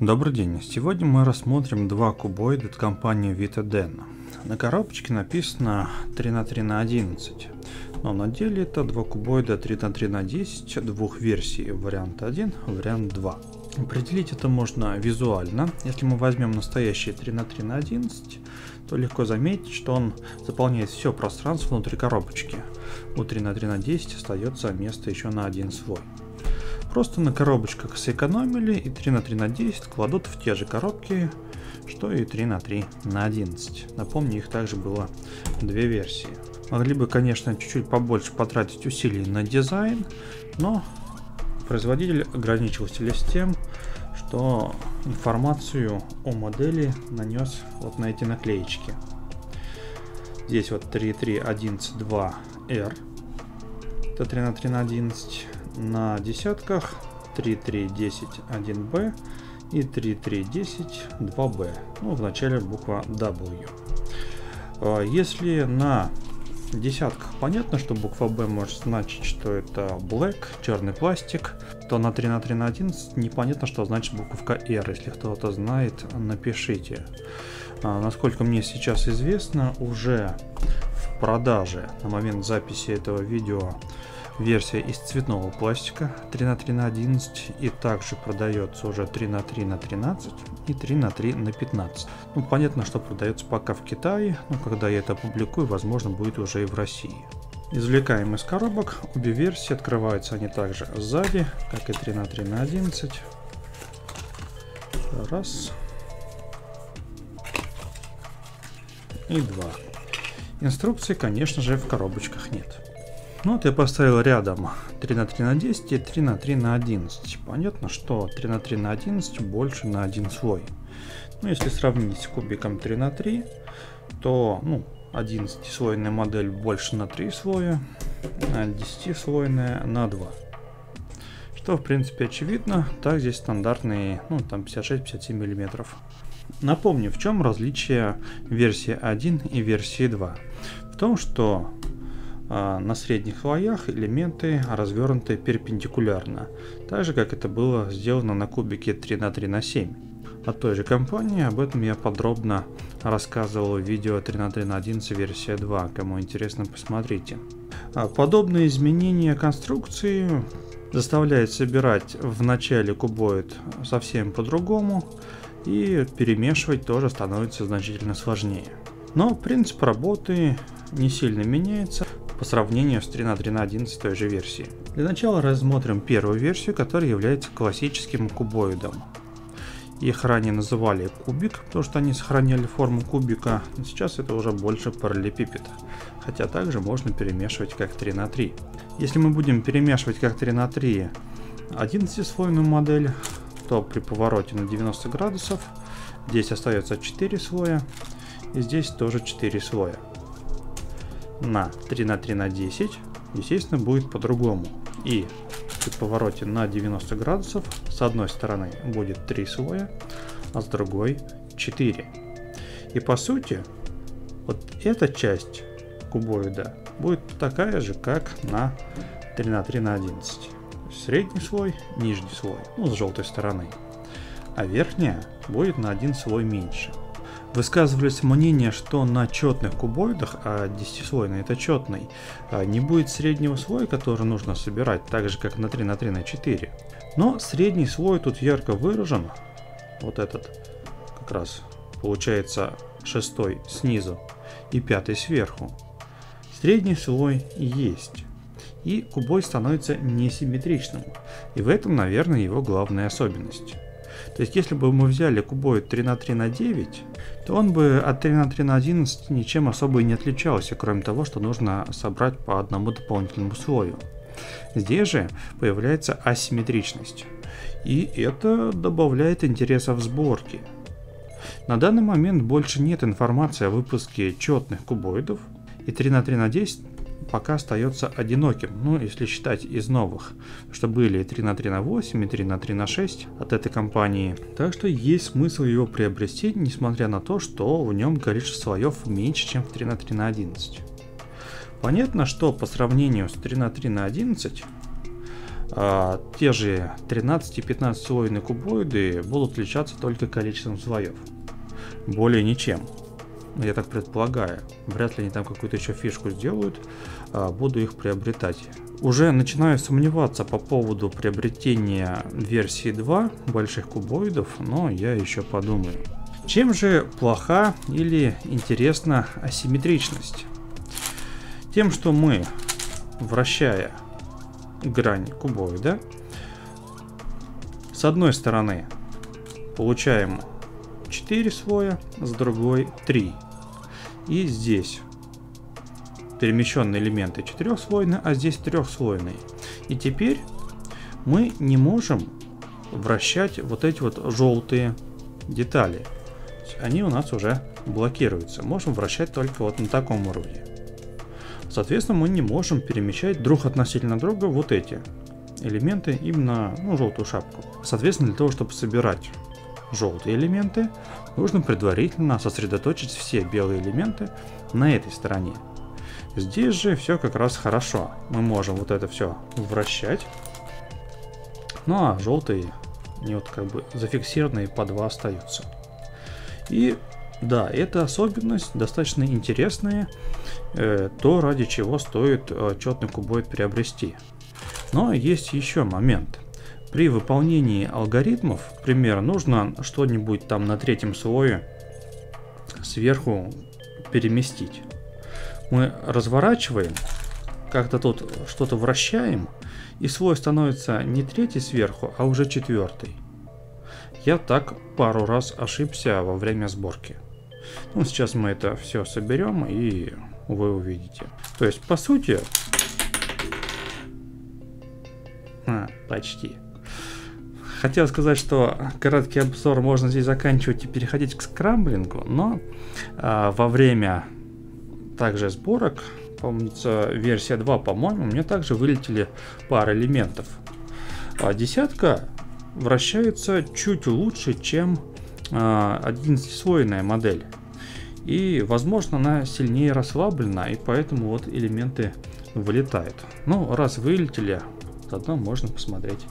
Добрый день. Сегодня мы рассмотрим два кубоида от компании Vitadena. На коробочке написано 3 на 3 на 11, но на деле это два кубоида 3 на 3 на 10 двух версий, вариант 1, вариант 2. Определить это можно визуально. Если мы возьмем настоящий 3 на 3 на 11, то легко заметить, что он заполняет все пространство внутри коробочки. У 3 на 3 на 10 остается место еще на один свой. Просто на коробочках сэкономили и 3 на 3 на 10 кладут в те же коробки, что и 3 на 3 на 11. Напомню, их также было две версии. Могли бы, конечно, чуть-чуть побольше потратить усилий на дизайн, но производитель ограничился лишь тем, что информацию о модели нанес вот на эти наклеечки. Здесь вот 33112R, это 3 на 3 на 11 на десятках 3310-1B и 3310-2B. Ну, в начале буква W. А, если на десятках понятно, что буква B может значить, что это black, черный пластик, то на 3 на 3 на 11 непонятно, что значит буковка R. Если кто-то знает, напишите. А, насколько мне сейчас известно, уже в продаже на момент записи этого видео версия из цветного пластика 3 на 3 на 11 и также продается уже 3 на 3 на 13 и 3 на 3 на 15. Ну, понятно, что продается пока в Китае, но когда я это опубликую, возможно, будет уже и в России. Извлекаем из коробок. Обе версии открываются они также сзади, как и 3 на 3 на 11. Раз. И два. Инструкции, конечно же, в коробочках нет. Ну вот я поставил рядом 3 на 3 на 10 и 3 на 3 на 11. Понятно, что 3 на 3 на 11 больше на один слой. Ну, если сравнить с кубиком 3 на 3, то ну, 11-слойная модель больше на 3 слоя, а 10-слойная на 2. Что в принципе очевидно, так здесь стандартные, ну там 56-57 мм. Напомню, в чем различие версии 1 и версии 2. В том, что на средних слоях элементы развернуты перпендикулярно, так же как это было сделано на кубике 3 на 3 на 7. От той же компании об этом я подробно рассказывал в видео 3 на 3 на 11 версия 2, кому интересно посмотрите. А, подобные изменения конструкции заставляют собирать в начале кубоид совсем по-другому и перемешивать тоже становится значительно сложнее. Но принцип работы не сильно меняется по сравнению с 3 на 3 на 11 той же версии. Для начала рассмотрим первую версию, которая является классическим кубоидом. Их ранее называли кубик, потому что они сохраняли форму кубика, но сейчас это уже больше параллелепипед, хотя также можно перемешивать как 3 на 3. Если мы будем перемешивать как 3 на 3 11-слойную модель, то при повороте на 90 градусов здесь остается 4 слоя, и здесь тоже 4 слоя на 3 на 3 на 10, естественно, будет по-другому. И при повороте на 90 градусов с одной стороны будет 3 слоя, а с другой 4. И по сути, вот эта часть кубоида будет такая же, как на 3 на 3 на 11. Средний слой, нижний слой, ну с желтой стороны. А верхняя будет на один слой меньше. Высказывались мнение, что на четных кубоидах, а 10-слойный это четный, а, не будет среднего слоя, который нужно собирать, так же как на 3 на 3 на 4. Но средний слой тут ярко выражен, вот этот как раз получается шестой снизу и пятый сверху. Средний слой есть. И кубой становится несимметричным. И в этом, наверное, его главная особенность. То есть, если бы мы взяли кубоид 3 на 3 на 9, то он бы от 3 на 3 на 11 ничем особо и не отличался, кроме того, что нужно собрать по одному дополнительному слою. Здесь же появляется асимметричность. И это добавляет интереса в сборке. На данный момент больше нет информации о выпуске четных кубоидов, и 3 на 3 на 10 пока остается одиноким, ну если считать из новых, что были 3 на 3 на 8 и 3 на 3 на 6 от этой компании. Так что есть смысл его приобрести, несмотря на то, что в нем количество слоев меньше, чем в 3 на 3 на 11. Понятно, что по сравнению с 3 на 3 на 11 а, те же 13 и 15 слойные кубоиды будут отличаться только количеством слоев. Более ничем. Я так предполагаю. Вряд ли они там какую-то еще фишку сделают. А, буду их приобретать. Уже начинаю сомневаться по поводу приобретения версии 2 больших кубоидов, но я еще подумаю. Чем же плоха или интересна асимметричность? Тем, что мы, вращая грань кубоида, с одной стороны получаем 4 слоя, с другой 3. И здесь перемещенные элементы четырехслойные, а здесь трехслойные. И теперь мы не можем вращать вот эти вот желтые детали. Они у нас уже блокируются. Можем вращать только вот на таком уровне. Соответственно, мы не можем перемещать друг относительно друга вот эти элементы именно ну, желтую шапку. Соответственно, для того, чтобы собирать желтые элементы, нужно предварительно сосредоточить все белые элементы на этой стороне. Здесь же все как раз хорошо. Мы можем вот это все вращать. Ну а желтые, они вот как бы зафиксированные по два остаются. И да, эта особенность достаточно интересная, э, то ради чего стоит э, четный кубоид приобрести. Но есть еще момент. При выполнении алгоритмов, к примеру, нужно что-нибудь там на третьем слое сверху переместить мы разворачиваем, как-то тут что-то вращаем, и слой становится не третий сверху, а уже четвертый. Я так пару раз ошибся во время сборки. Ну, сейчас мы это все соберем и вы увидите. То есть, по сути... А, почти. Хотел сказать, что короткий обзор можно здесь заканчивать и переходить к скрамблингу, но а, во время также сборок, помнится, версия 2, по-моему, мне также вылетели пара элементов. А десятка вращается чуть лучше, чем а, 11-слойная модель. И, возможно, она сильнее расслаблена, и поэтому вот элементы вылетают. Ну, раз вылетели, заодно можно посмотреть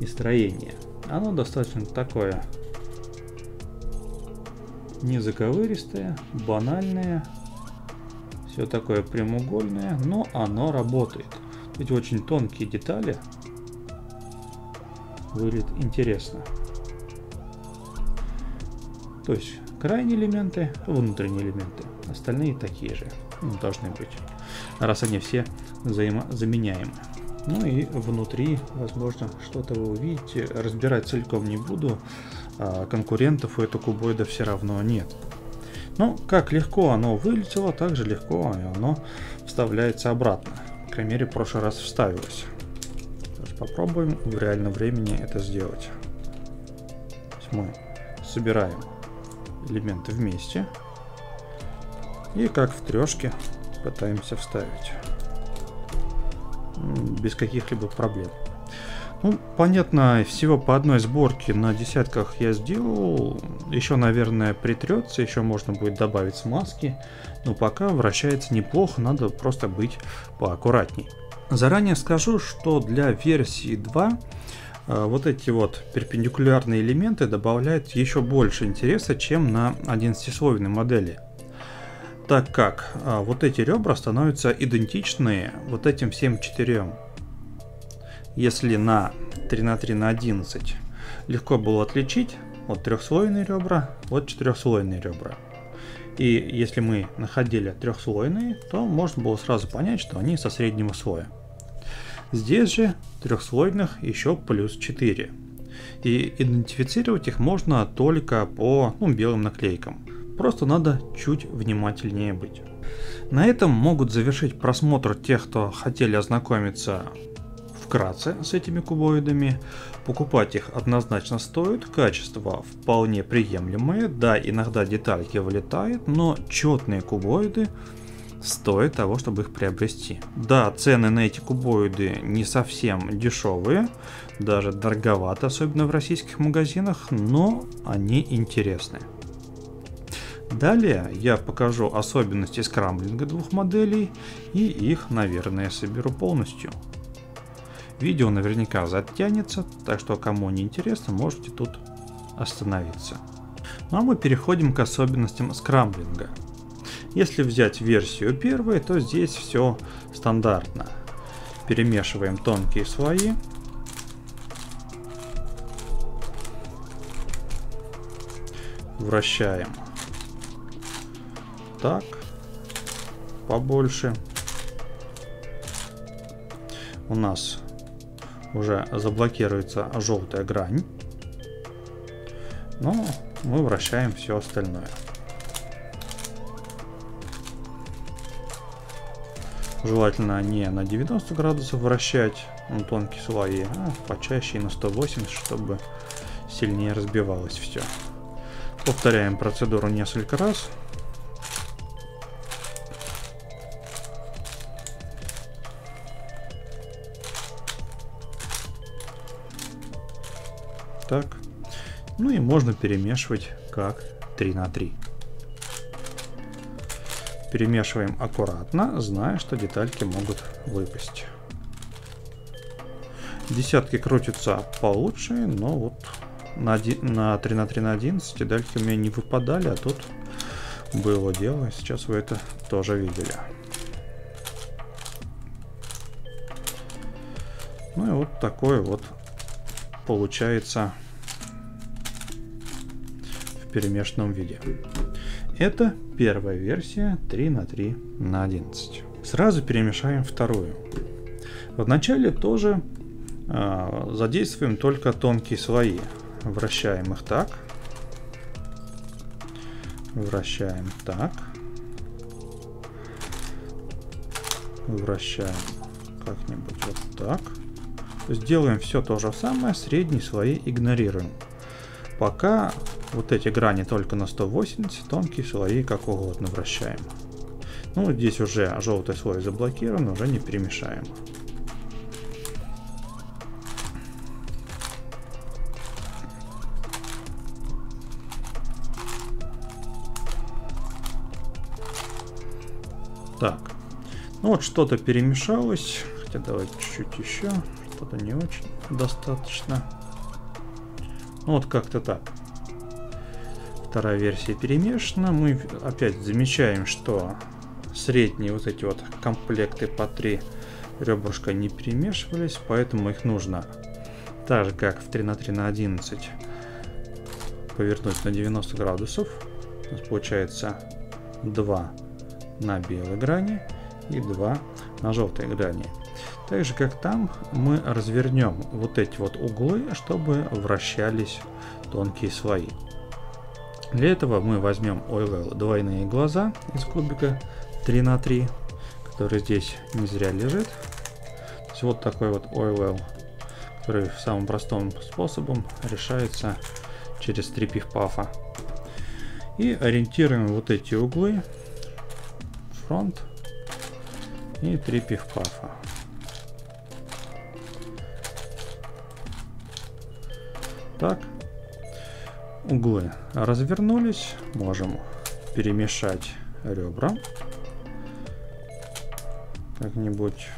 и строение. Оно достаточно такое незаковыристое, банальное, все такое прямоугольное, но оно работает. Эти очень тонкие детали. Выглядит интересно. То есть крайние элементы, внутренние элементы. Остальные такие же ну, должны быть. Раз они все взаимозаменяемы. Ну и внутри, возможно, что-то вы увидите. Разбирать целиком не буду. А конкурентов у этого кубоида все равно нет. Ну, как легко оно вылетело, так же легко оно вставляется обратно. По крайней мере, в прошлый раз вставилось. попробуем в реальном времени это сделать. мы собираем элементы вместе. И как в трешке пытаемся вставить. Без каких-либо проблем. Ну, понятно, всего по одной сборке на десятках я сделал. Еще, наверное, притрется, еще можно будет добавить смазки. Но пока вращается неплохо, надо просто быть поаккуратней. Заранее скажу, что для версии 2 э, вот эти вот перпендикулярные элементы добавляют еще больше интереса, чем на 11-слойной модели. Так как э, вот эти ребра становятся идентичны вот этим всем четырем если на 3 на 3 на 11 легко было отличить вот трехслойные ребра, вот четырехслойные ребра. И если мы находили трехслойные, то можно было сразу понять, что они со среднего слоя. Здесь же трехслойных еще плюс 4. И идентифицировать их можно только по ну, белым наклейкам. Просто надо чуть внимательнее быть. На этом могут завершить просмотр тех, кто хотели ознакомиться вкратце с этими кубоидами. Покупать их однозначно стоит, качество вполне приемлемое, да, иногда детальки вылетают, но четные кубоиды стоит того, чтобы их приобрести. Да, цены на эти кубоиды не совсем дешевые, даже дороговато, особенно в российских магазинах, но они интересны. Далее я покажу особенности скрамблинга двух моделей и их, наверное, соберу полностью. Видео наверняка затянется, так что кому не интересно, можете тут остановиться. Ну а мы переходим к особенностям скрамблинга. Если взять версию первой, то здесь все стандартно. Перемешиваем тонкие слои. Вращаем. Так. Побольше. У нас уже заблокируется желтая грань. Но мы вращаем все остальное. Желательно не на 90 градусов вращать на тонкие слои, а почаще и на 180, чтобы сильнее разбивалось все. Повторяем процедуру несколько раз. Так. Ну и можно перемешивать как 3 на 3. Перемешиваем аккуратно, зная, что детальки могут выпасть. Десятки крутятся получше, но вот на, 1, на 3 на 3 на 11 детальки у меня не выпадали, а тут было дело. Сейчас вы это тоже видели. Ну и вот такой вот получается в перемешанном виде. Это первая версия 3 на 3 на 11. Сразу перемешаем вторую. Вначале тоже э, задействуем только тонкие слои. Вращаем их так. Вращаем так. Вращаем как-нибудь вот так. Сделаем все то же самое, средние слои игнорируем. Пока вот эти грани только на 180, тонкие слои как угодно вращаем. Ну, здесь уже желтый слой заблокирован, уже не перемешаем. Так, ну вот что-то перемешалось, хотя давайте чуть-чуть еще, что-то не очень достаточно. Ну вот как-то так. Вторая версия перемешана. Мы опять замечаем, что средние вот эти вот комплекты по 3 ребрышка не перемешивались, поэтому их нужно так же как в 3 на 3 на 11 повернуть на 90 градусов. У нас получается 2 на белой грани и 2 на желтой грани. Так же как там мы развернем вот эти вот углы, чтобы вращались тонкие слои. Для этого мы возьмем OLL двойные глаза из кубика 3 на 3, который здесь не зря лежит. То есть вот такой вот OLL, который самым простым способом решается через три пиф-пафа. И ориентируем вот эти углы, фронт и три пиф-пафа. Так, углы развернулись, можем перемешать ребра. Как-нибудь.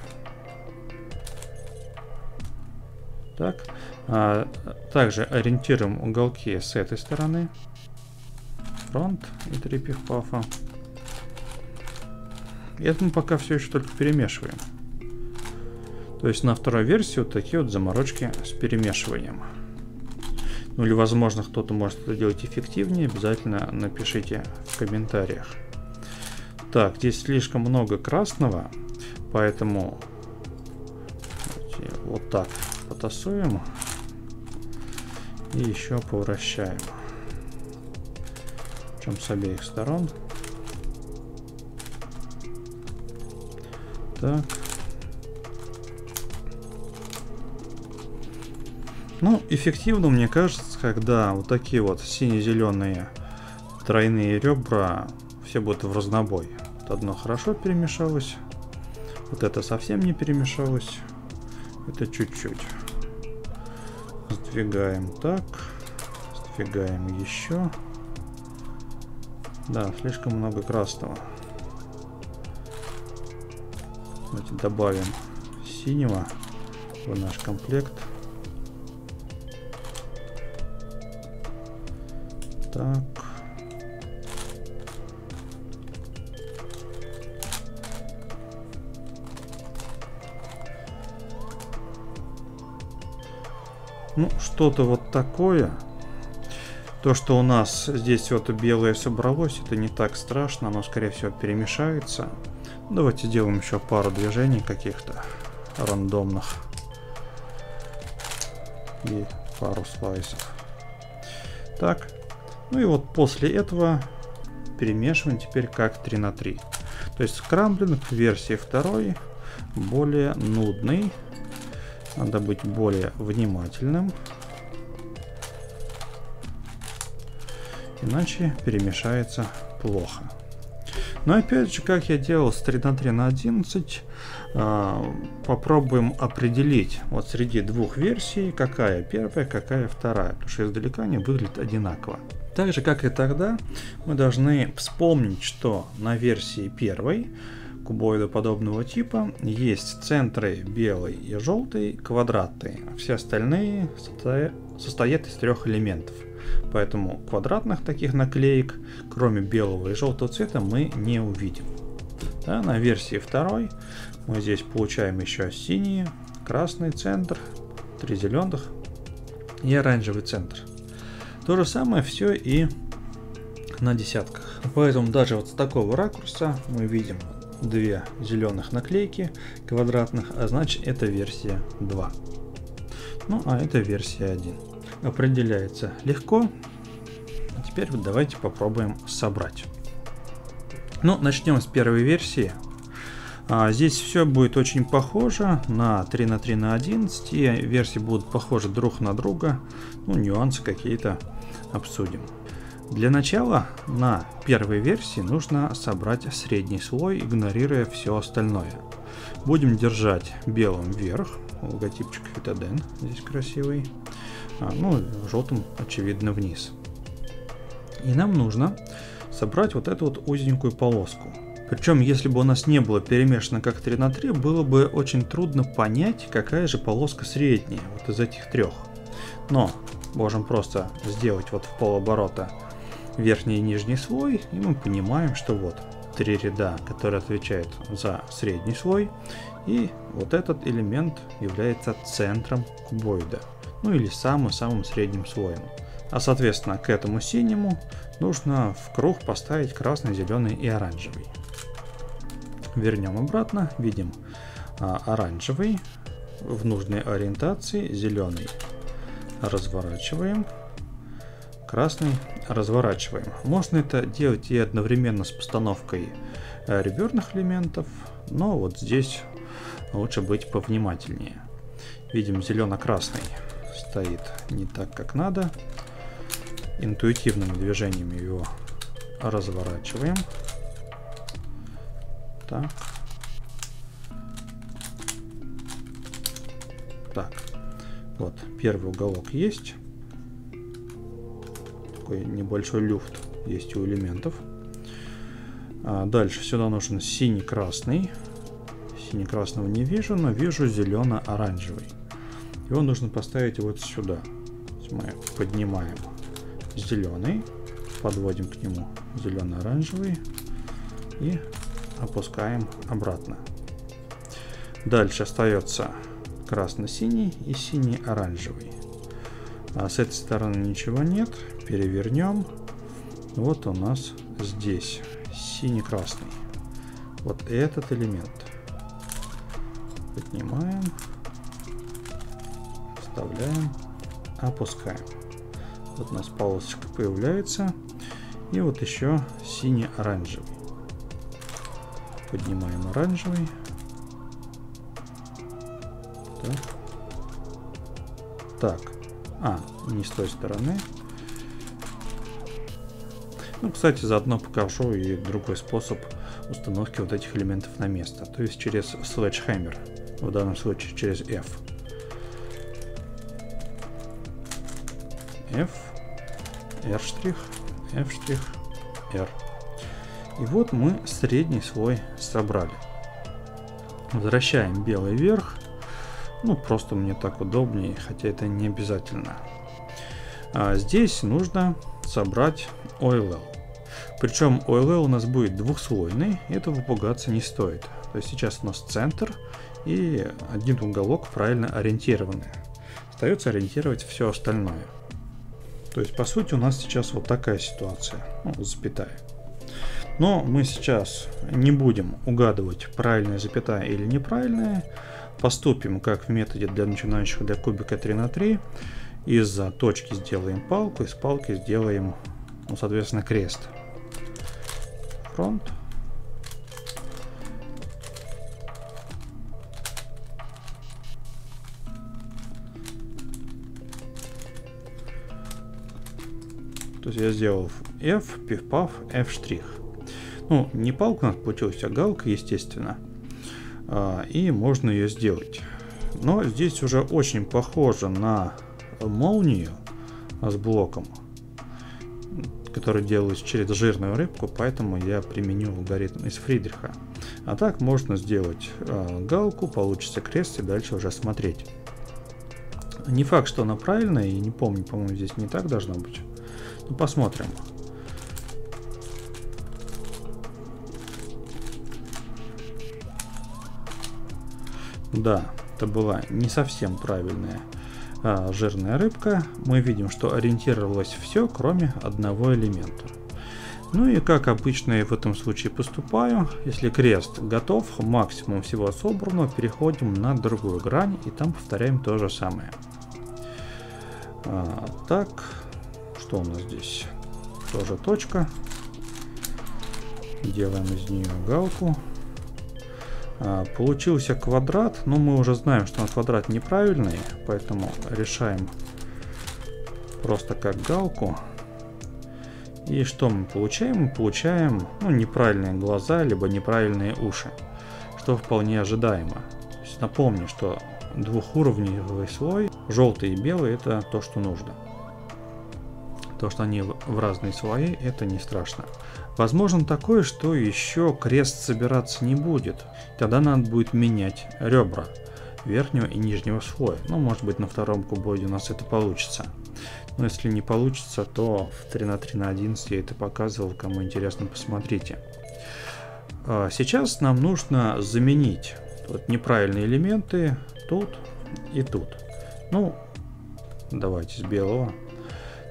Так. А, также ориентируем уголки с этой стороны. Фронт и три пиф-пафа. И это мы пока все еще только перемешиваем. То есть на второй версии вот такие вот заморочки с перемешиванием ну или возможно кто-то может это делать эффективнее, обязательно напишите в комментариях. Так, здесь слишком много красного, поэтому вот так потасуем и еще повращаем. Причем с обеих сторон. Так. Ну, эффективно, мне кажется, когда вот такие вот сине-зеленые тройные ребра все будут в разнобой. Вот одно хорошо перемешалось, вот это совсем не перемешалось, это чуть-чуть. Сдвигаем так, сдвигаем еще. Да, слишком много красного. Давайте добавим синего в наш комплект. Так. Ну, что-то вот такое. То, что у нас здесь вот белое собралось, это не так страшно, оно, скорее всего, перемешается. Давайте сделаем еще пару движений каких-то рандомных. И пару слайсов. Так. Ну и вот после этого перемешиваем теперь как 3 на 3. То есть скрамблинг версии 2 более нудный. Надо быть более внимательным. Иначе перемешается плохо. Но опять же, как я делал с 3 на 3 на 11, а, попробуем определить вот среди двух версий, какая первая, какая вторая, потому что издалека они выглядят одинаково. Так же, как и тогда, мы должны вспомнить, что на версии первой кубоида подобного типа есть центры белый и желтый квадратные, а все остальные состоят из трех элементов – Поэтому квадратных таких наклеек, кроме белого и желтого цвета, мы не увидим. Да, на версии второй мы здесь получаем еще синий, красный центр, три зеленых и оранжевый центр. То же самое все и на десятках. Поэтому даже вот с такого ракурса мы видим две зеленых наклейки квадратных, а значит это версия 2. Ну а это версия 1 определяется легко. А теперь давайте попробуем собрать. Ну, начнем с первой версии. А, здесь все будет очень похоже на 3 на 3 на 11. И версии будут похожи друг на друга. Ну, нюансы какие-то обсудим. Для начала на первой версии нужно собрать средний слой, игнорируя все остальное. Будем держать белым вверх, логотипчик Fitadен здесь красивый а, ну, желтым, очевидно, вниз. И нам нужно собрать вот эту вот узенькую полоску. Причем, если бы у нас не было перемешано как 3 на 3, было бы очень трудно понять, какая же полоска средняя вот из этих трех. Но можем просто сделать вот в полоборота верхний и нижний слой, и мы понимаем, что вот три ряда, которые отвечают за средний слой, и вот этот элемент является центром кубоида ну или самым-самым средним слоем. А соответственно к этому синему нужно в круг поставить красный, зеленый и оранжевый. Вернем обратно, видим а, оранжевый в нужной ориентации, зеленый разворачиваем, красный разворачиваем. Можно это делать и одновременно с постановкой э, реберных элементов, но вот здесь лучше быть повнимательнее. Видим зелено-красный стоит не так, как надо. Интуитивными движениями его разворачиваем. Так. Так. Вот, первый уголок есть. Такой небольшой люфт есть у элементов. А дальше сюда нужен синий-красный. Синий-красного не вижу, но вижу зелено-оранжевый. Его нужно поставить вот сюда. Мы поднимаем зеленый, подводим к нему зелено-оранжевый и опускаем обратно. Дальше остается красно-синий и синий-оранжевый. А с этой стороны ничего нет. Перевернем. Вот у нас здесь синий-красный. Вот этот элемент. Поднимаем вставляем, опускаем. Вот у нас полосочка появляется. И вот еще синий-оранжевый. Поднимаем оранжевый. Так. так. А, не с той стороны. Ну, кстати, заодно покажу и другой способ установки вот этих элементов на место. То есть через Sledgehammer. В данном случае через F. F, R', F', R. И вот мы средний слой собрали. Возвращаем белый вверх. Ну, просто мне так удобнее, хотя это не обязательно. А здесь нужно собрать OLL. Причем OLL у нас будет двухслойный, этого пугаться не стоит. То есть сейчас у нас центр и один уголок правильно ориентированный. Остается ориентировать все остальное. То есть по сути у нас сейчас вот такая ситуация, ну, запятая. Но мы сейчас не будем угадывать, правильная запятая или неправильная. Поступим как в методе для начинающих для кубика 3 на 3. Из точки сделаем палку, из палки сделаем, ну, соответственно, крест. Фронт. То есть я сделал F, пиф-паф, F. Ну, не палка у нас получилась, а галка, естественно. А, и можно ее сделать. Но здесь уже очень похоже на молнию с блоком, который делается через жирную рыбку, поэтому я применю алгоритм из Фридриха. А так можно сделать э, галку, получится крест и дальше уже смотреть. Не факт, что она правильная, и не помню, по-моему, здесь не так должно быть. Ну, посмотрим. Да, это была не совсем правильная а, жирная рыбка. Мы видим, что ориентировалось все, кроме одного элемента. Ну и как обычно я в этом случае поступаю, если крест готов, максимум всего собрано, переходим на другую грань и там повторяем то же самое. А, так, что у нас здесь? Тоже точка. Делаем из нее галку. А, получился квадрат, но мы уже знаем, что он квадрат неправильный, поэтому решаем просто как галку. И что мы получаем? Мы получаем ну, неправильные глаза, либо неправильные уши, что вполне ожидаемо. Напомню, что двухуровневый слой, желтый и белый, это то, что нужно. То, что они в разные слои, это не страшно. Возможно такое, что еще крест собираться не будет. Тогда надо будет менять ребра верхнего и нижнего слоя. Ну, может быть, на втором кубоиде у нас это получится. Но если не получится, то в 3 на 3 на 11 я это показывал. Кому интересно, посмотрите. А, сейчас нам нужно заменить вот неправильные элементы тут и тут. Ну, давайте с белого.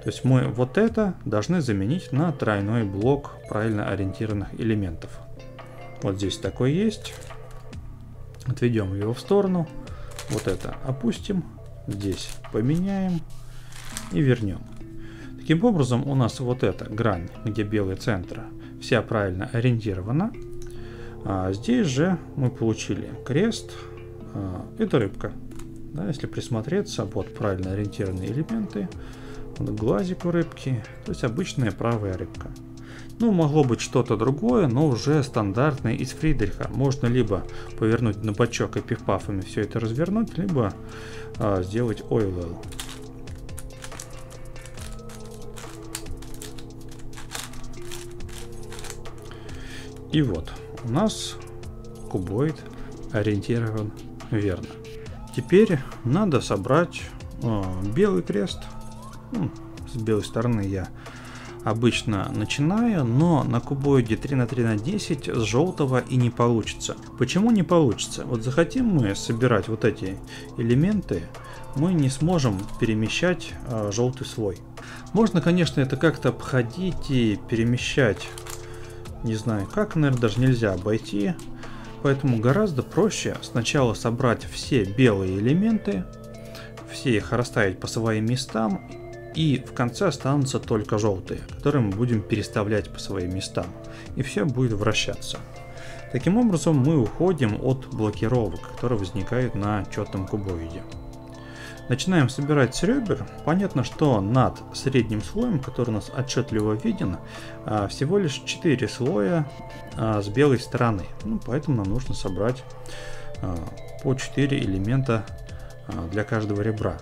То есть мы вот это должны заменить на тройной блок правильно ориентированных элементов. Вот здесь такой есть. Отведем его в сторону. Вот это опустим. Здесь поменяем и вернем. Таким образом у нас вот эта грань, где белый центр, вся правильно ориентирована. А здесь же мы получили крест. А, это рыбка. Да, если присмотреться, вот правильно ориентированные элементы глазик у рыбки, то есть обычная правая рыбка. Ну, могло быть что-то другое, но уже стандартное из Фридриха. Можно либо повернуть на бочок и пиф-пафами все это развернуть, либо а, сделать OLL. И вот, у нас кубоид ориентирован верно. Теперь надо собрать э, белый крест – ну, с белой стороны я обычно начинаю, но на кубоиде 3 на 3 на 10 с желтого и не получится. Почему не получится? Вот захотим мы собирать вот эти элементы, мы не сможем перемещать э, желтый слой. Можно, конечно, это как-то обходить и перемещать, не знаю как, наверное, даже нельзя обойти. Поэтому гораздо проще сначала собрать все белые элементы, все их расставить по своим местам и в конце останутся только желтые, которые мы будем переставлять по своим местам. И все будет вращаться. Таким образом мы уходим от блокировок, которые возникают на четном кубоиде. Начинаем собирать с ребер. Понятно, что над средним слоем, который у нас отчетливо виден, а, всего лишь 4 слоя а, с белой стороны. Ну, поэтому нам нужно собрать а, по 4 элемента для каждого ребра.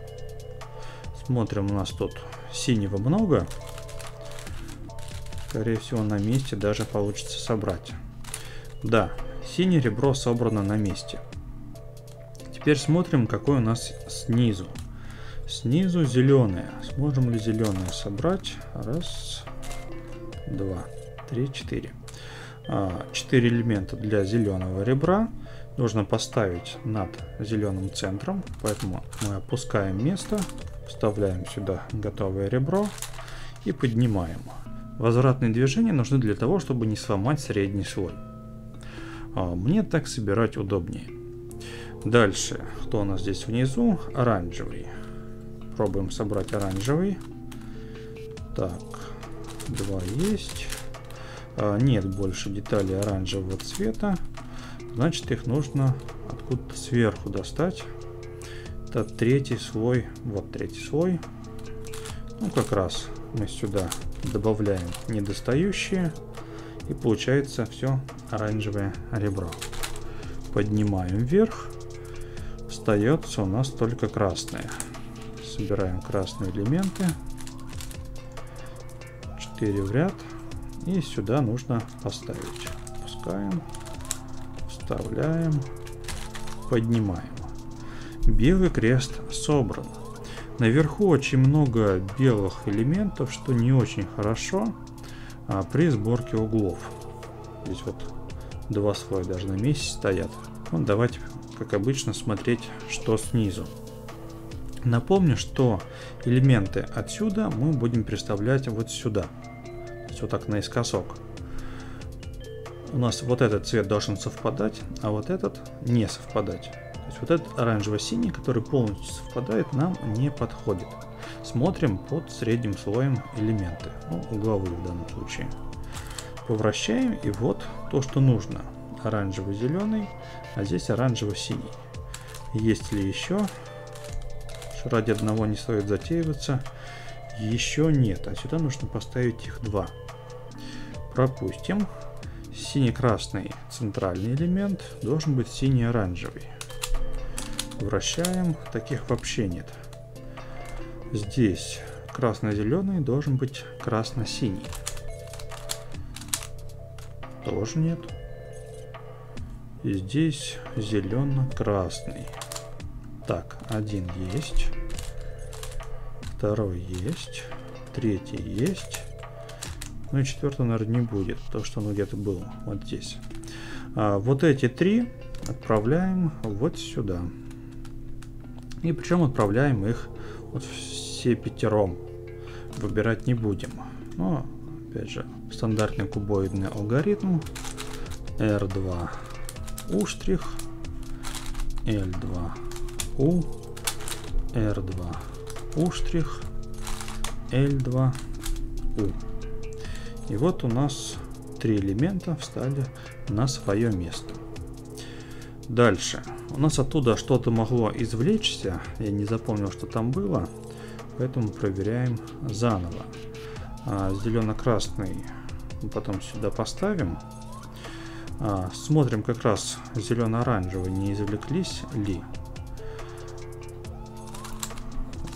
Смотрим, у нас тут синего много. Скорее всего, на месте даже получится собрать. Да, синее ребро собрано на месте. Теперь смотрим, какой у нас снизу. Снизу зеленые. Сможем ли зеленые собрать? Раз, два, три, четыре. А, четыре элемента для зеленого ребра нужно поставить над зеленым центром. Поэтому мы опускаем место, вставляем сюда готовое ребро и поднимаем. Возвратные движения нужны для того, чтобы не сломать средний слой. А, мне так собирать удобнее. Дальше, кто у нас здесь внизу? Оранжевый. Пробуем собрать оранжевый. Так, два есть. А, нет больше деталей оранжевого цвета. Значит, их нужно откуда-то сверху достать. Это третий слой. Вот третий слой. Ну, как раз мы сюда добавляем недостающие. И получается все оранжевое ребро. Поднимаем вверх. Остается у нас только красное. Собираем красные элементы. 4 в ряд. И сюда нужно поставить. Пускаем. Вставляем. Поднимаем. Белый крест собран. Наверху очень много белых элементов, что не очень хорошо а, при сборке углов. Здесь вот два слоя даже на месте стоят. Ну, давайте, как обычно, смотреть, что снизу. Напомню, что элементы отсюда мы будем переставлять вот сюда. Вот так наискосок. У нас вот этот цвет должен совпадать, а вот этот не совпадать есть вот этот оранжево-синий, который полностью совпадает, нам не подходит. Смотрим под средним слоем элементы, ну, угловые в данном случае. Повращаем, и вот то, что нужно. Оранжево-зеленый, а здесь оранжево-синий. Есть ли еще? Ради одного не стоит затеиваться. Еще нет, а сюда нужно поставить их два. Пропустим. Синий-красный центральный элемент должен быть синий-оранжевый. Вращаем. Таких вообще нет. Здесь красно-зеленый должен быть красно-синий. Тоже нет. И здесь зелено-красный. Так, один есть. Второй есть. Третий есть. Ну и четвертый, наверное, не будет, потому что он где-то был вот здесь. А вот эти три отправляем вот сюда. И причем отправляем их вот все пятером. Выбирать не будем. Но, опять же, стандартный кубоидный алгоритм. R2 U штрих, L2 U, R2 U штрих, L2 U. И вот у нас три элемента встали на свое место. Дальше. У нас оттуда что-то могло извлечься. Я не запомнил, что там было. Поэтому проверяем заново. А, Зелено-красный потом сюда поставим. А, смотрим как раз зелено-оранжевый не извлеклись ли.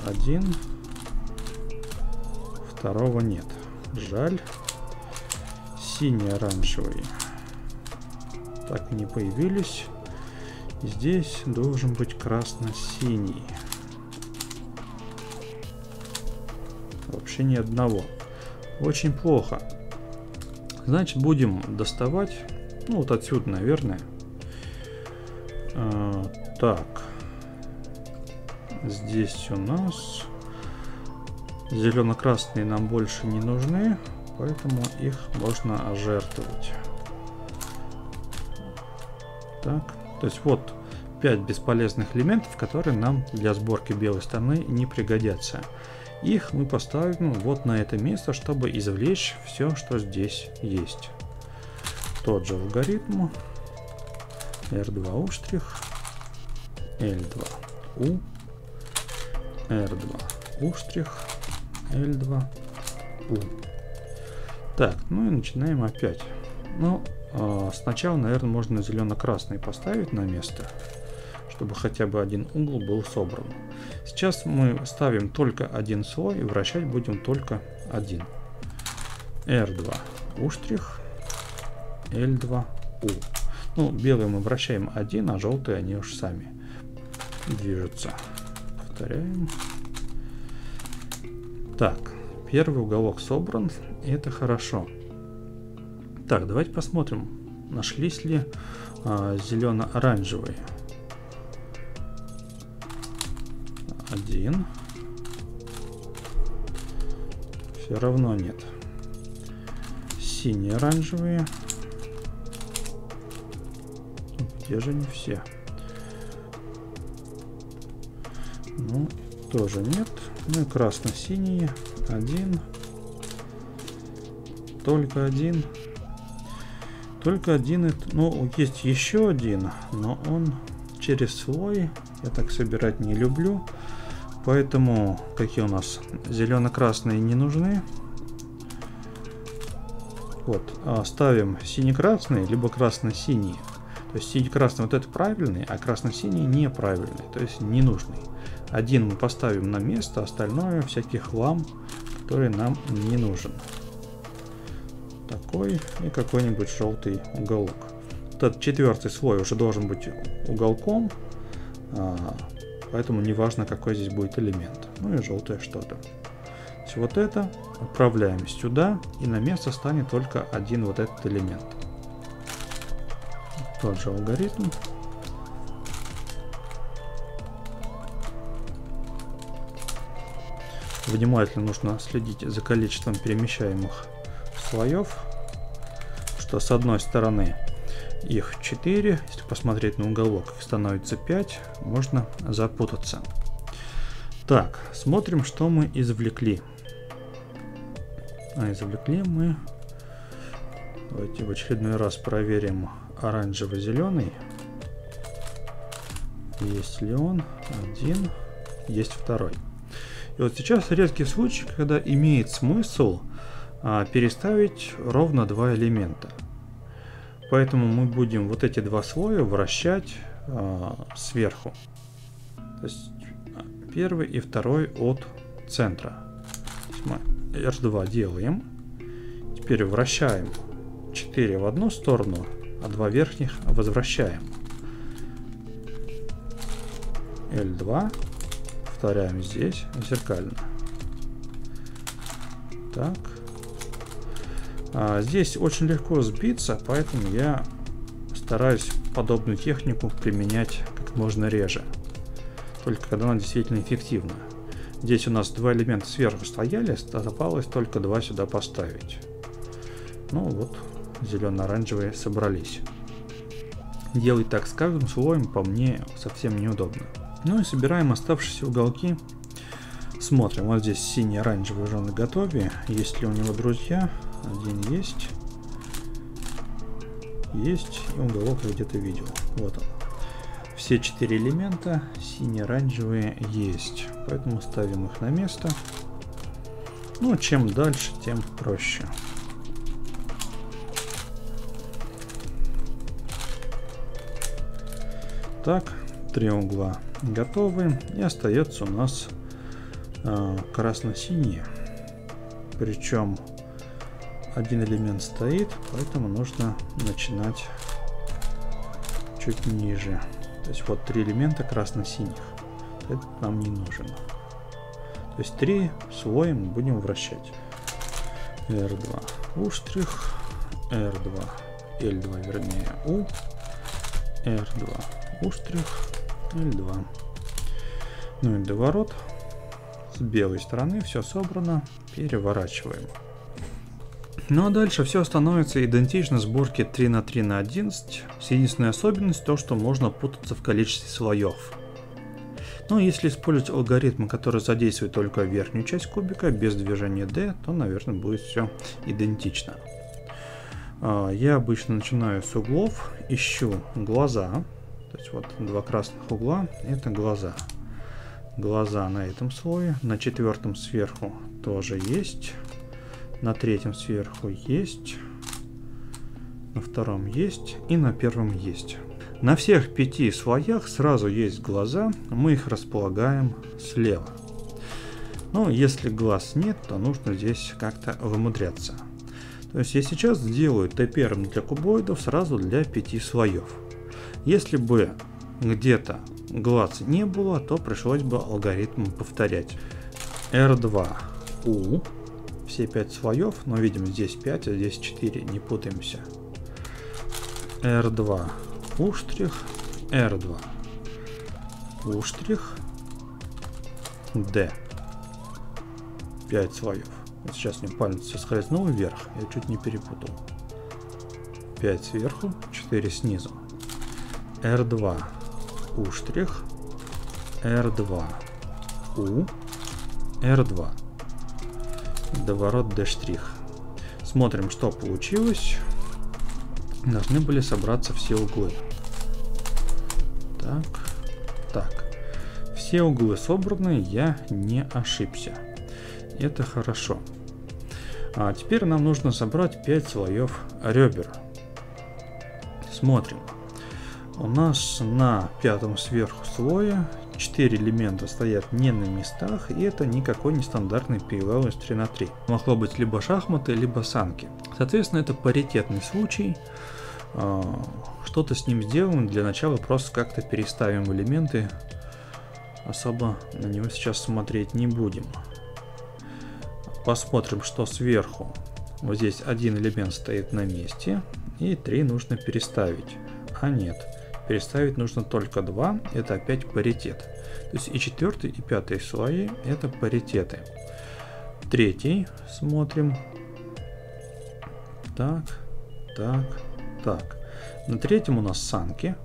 Один. Второго нет. Жаль. Синий-оранжевый так и не появились. Здесь должен быть красно-синий. Вообще ни одного. Очень плохо. Значит, будем доставать. Ну, вот отсюда, наверное. А, так. Здесь у нас зелено-красные нам больше не нужны, поэтому их можно жертвовать. Так. То есть вот 5 бесполезных элементов, которые нам для сборки белой стороны не пригодятся. Их мы поставим вот на это место, чтобы извлечь все, что здесь есть. Тот же алгоритм. R2U штрих. L2U. R2U штрих. L2U. Так, ну и начинаем опять. Ну, сначала, наверное, можно зелено-красный поставить на место, чтобы хотя бы один угол был собран. Сейчас мы ставим только один слой и вращать будем только один. R2 U штрих, L2 U. Ну, белый мы вращаем один, а желтые они уж сами движутся. Повторяем. Так, первый уголок собран, и это хорошо. Так, давайте посмотрим, нашлись ли а, зелено-оранжевые. Один. Все равно нет. Синие-оранжевые. Где же не все? Ну, тоже нет. Ну и красно-синие. Один. Только один. Только один. Ну, есть еще один, но он через слой. Я так собирать не люблю. Поэтому какие у нас зелено-красные не нужны. Вот, а ставим сине-красные, либо красно-синие. То есть синий-красный вот это правильный, а красно-синий неправильный, то есть не нужный. Один мы поставим на место, остальное всякий хлам, который нам не нужен. Такой и какой-нибудь желтый уголок. Этот четвертый слой уже должен быть уголком, а, поэтому неважно какой здесь будет элемент. Ну и желтое что-то. Вот это отправляем сюда, и на место станет только один вот этот элемент. Тот же алгоритм. Внимательно нужно следить за количеством перемещаемых слоев, что с одной стороны их 4, если посмотреть на уголок, их становится 5, можно запутаться. Так, смотрим, что мы извлекли. А извлекли мы... Давайте в очередной раз проверим оранжево-зеленый. Есть ли он? Один. Есть второй. И вот сейчас редкий случай, когда имеет смысл переставить ровно два элемента. Поэтому мы будем вот эти два слоя вращать а, сверху. То есть первый и второй от центра. Мы R2 делаем. Теперь вращаем 4 в одну сторону, а два верхних возвращаем. L2 повторяем здесь зеркально. Так. А, здесь очень легко сбиться, поэтому я стараюсь подобную технику применять как можно реже. Только когда она действительно эффективна. Здесь у нас два элемента сверху стояли, оставалось только два сюда поставить. Ну вот, зелено-оранжевые собрались. Делать так с каждым слоем по мне совсем неудобно. Ну и собираем оставшиеся уголки. Смотрим, вот здесь синий-оранжевый уже на готове. Есть ли у него друзья? Один есть. Есть. И уголок я где-то видел. Вот он. Все четыре элемента сине-оранжевые есть. Поэтому ставим их на место. Ну, чем дальше, тем проще. Так, три угла готовы. И остается у нас э, красно-синие. Причем один элемент стоит, поэтому нужно начинать чуть ниже. То есть вот три элемента красно-синих. Это нам не нужен. То есть три слоем будем вращать. R2 U штрих, R2, L2 вернее U, R2 U штрих, L2. Ну и доворот. С белой стороны все собрано. Переворачиваем. Ну а дальше все становится идентично сборке 3 на 3 на 11. С единственной особенностью то, что можно путаться в количестве слоев. Но если использовать алгоритм, который задействует только верхнюю часть кубика, без движения D, то, наверное, будет все идентично. А, я обычно начинаю с углов, ищу глаза, то есть вот два красных угла, это глаза. Глаза на этом слое, на четвертом сверху тоже есть. На третьем сверху есть. На втором есть. И на первом есть. На всех пяти слоях сразу есть глаза. Мы их располагаем слева. Но если глаз нет, то нужно здесь как-то вымудряться. То есть я сейчас сделаю Т1 для кубоидов сразу для пяти слоев. Если бы где-то глаз не было, то пришлось бы алгоритм повторять. R2 U, все 5 слоев, но видим здесь 5, а здесь 4, не путаемся. R2 U штрих, R2 U штрих, D. 5 слоев. Вот сейчас мне палец соскользнул вверх, я чуть не перепутал. 5 сверху, 4 снизу. R2 U штрих, R2 U, R2. Доворот D. Смотрим, что получилось. Должны были собраться все углы. Так, так. Все углы собраны, я не ошибся. Это хорошо. А теперь нам нужно собрать 5 слоев ребер. Смотрим. У нас на пятом сверху слое 4 элемента стоят не на местах, и это никакой не стандартный PLL из 3 на 3. Могло быть либо шахматы, либо санки. Соответственно, это паритетный случай. А, что-то с ним сделаем. Для начала просто как-то переставим элементы. Особо на него сейчас смотреть не будем. Посмотрим, что сверху. Вот здесь один элемент стоит на месте, и три нужно переставить. А нет, переставить нужно только два, это опять паритет. То есть и четвертый, и пятый слои это паритеты. Третий смотрим. Так, так, так. На третьем у нас санки.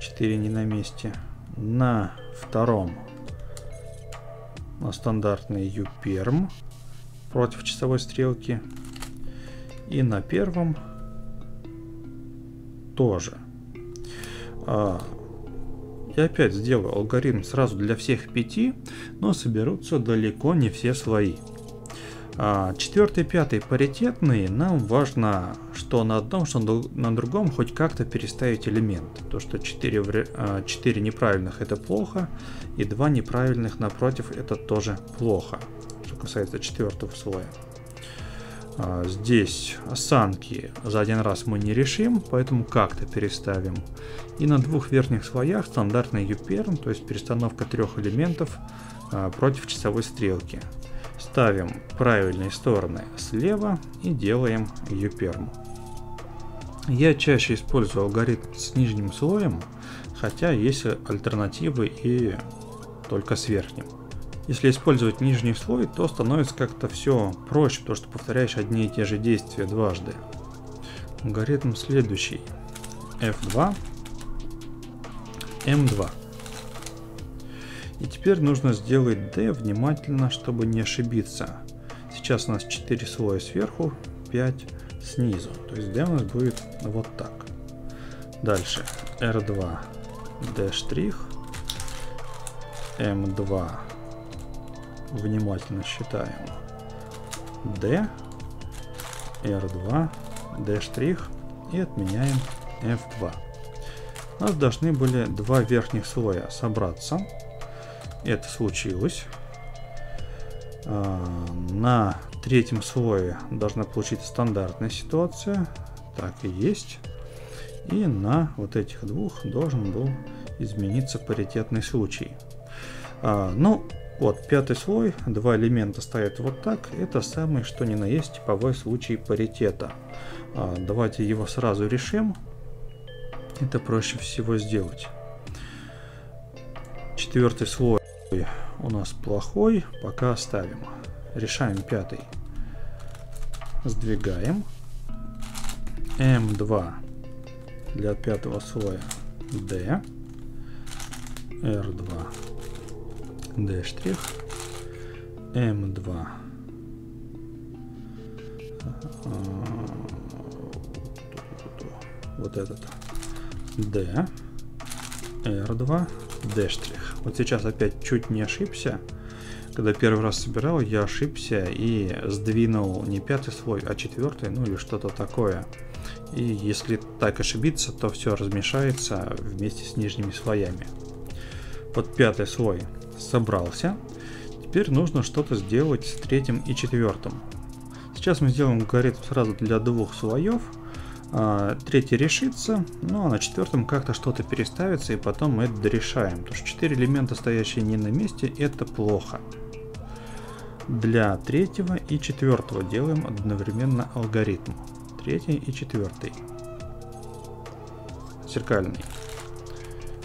4 не на месте. На втором на стандартный U-перм против часовой стрелки. И на первом тоже. А, я опять сделаю алгоритм сразу для всех пяти, но соберутся далеко не все слои. А, четвертый, пятый паритетные, нам важно, что на одном, что на другом хоть как-то переставить элемент. То, что 4, 4 а, неправильных это плохо, и 2 неправильных напротив это тоже плохо, что касается четвертого слоя. А, здесь осанки за один раз мы не решим, поэтому как-то переставим. И на двух верхних слоях стандартный U-перм, то есть перестановка трех элементов а, против часовой стрелки. Ставим правильные стороны слева и делаем U-перм. Я чаще использую алгоритм с нижним слоем, хотя есть альтернативы и только с верхним. Если использовать нижний слой, то становится как-то все проще, потому что повторяешь одни и те же действия дважды. Алгоритм следующий. F2, M2. И теперь нужно сделать D внимательно, чтобы не ошибиться. Сейчас у нас 4 слоя сверху, 5 снизу. То есть D у нас будет вот так. Дальше R2, D штрих, M2 внимательно считаем. D, R2, D' и отменяем F2. У нас должны были два верхних слоя собраться. Это случилось. А, на третьем слое должна получиться стандартная ситуация. Так и есть. И на вот этих двух должен был измениться паритетный случай. А, ну, вот, пятый слой, два элемента стоят вот так. Это самый, что ни на есть, типовой случай паритета. А, давайте его сразу решим. Это проще всего сделать. Четвертый слой у нас плохой, пока оставим. Решаем пятый. Сдвигаем. М2 для пятого слоя D. R2 D штрих, M2, вот этот D, R2, D штрих. Вот сейчас опять чуть не ошибся. Когда первый раз собирал, я ошибся и сдвинул не пятый слой, а четвертый, ну или что-то такое. И если так ошибиться, то все размешается вместе с нижними слоями. Вот пятый слой собрался. Теперь нужно что-то сделать с третьим и четвертым. Сейчас мы сделаем алгоритм сразу для двух слоев. А, третий решится, ну а на четвертом как-то что-то переставится, и потом мы это дорешаем. Потому что четыре элемента, стоящие не на месте, это плохо. Для третьего и четвертого делаем одновременно алгоритм. Третий и четвертый. Зеркальный.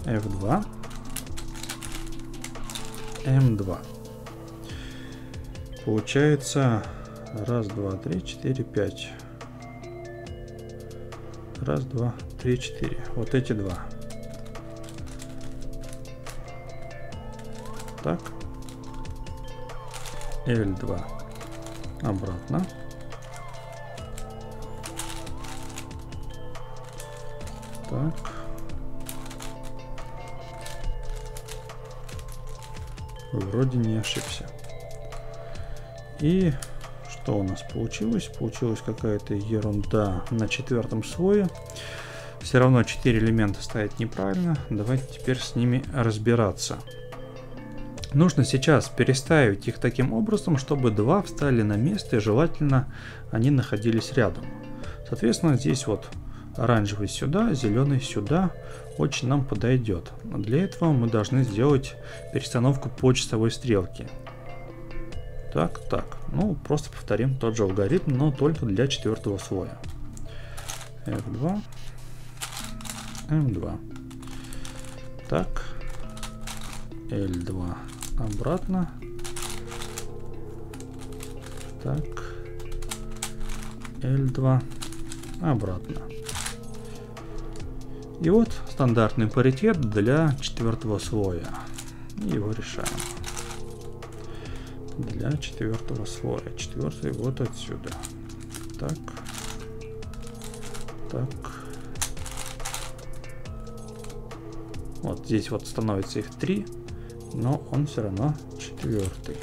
F2. M2. Получается раз, два, три, четыре, пять. Раз, два, три, четыре. Вот эти два. Так. L2. Обратно. Так. Вроде не ошибся. И что у нас получилось? Получилась какая-то ерунда на четвертом слое. Все равно 4 элемента ставить неправильно. Давайте теперь с ними разбираться. Нужно сейчас переставить их таким образом, чтобы два встали на место и желательно они находились рядом. Соответственно, здесь вот оранжевый сюда, зеленый сюда очень нам подойдет. Для этого мы должны сделать перестановку по часовой стрелке. Так, так. Ну, просто повторим тот же алгоритм, но только для четвертого слоя. F2, M2. Так. L2 обратно. Так. L2 обратно. И вот стандартный паритет для четвертого слоя. Его решаем для четвертого слоя. Четвертый вот отсюда. Так. Так. Вот здесь вот становится их три, но он все равно четвертый.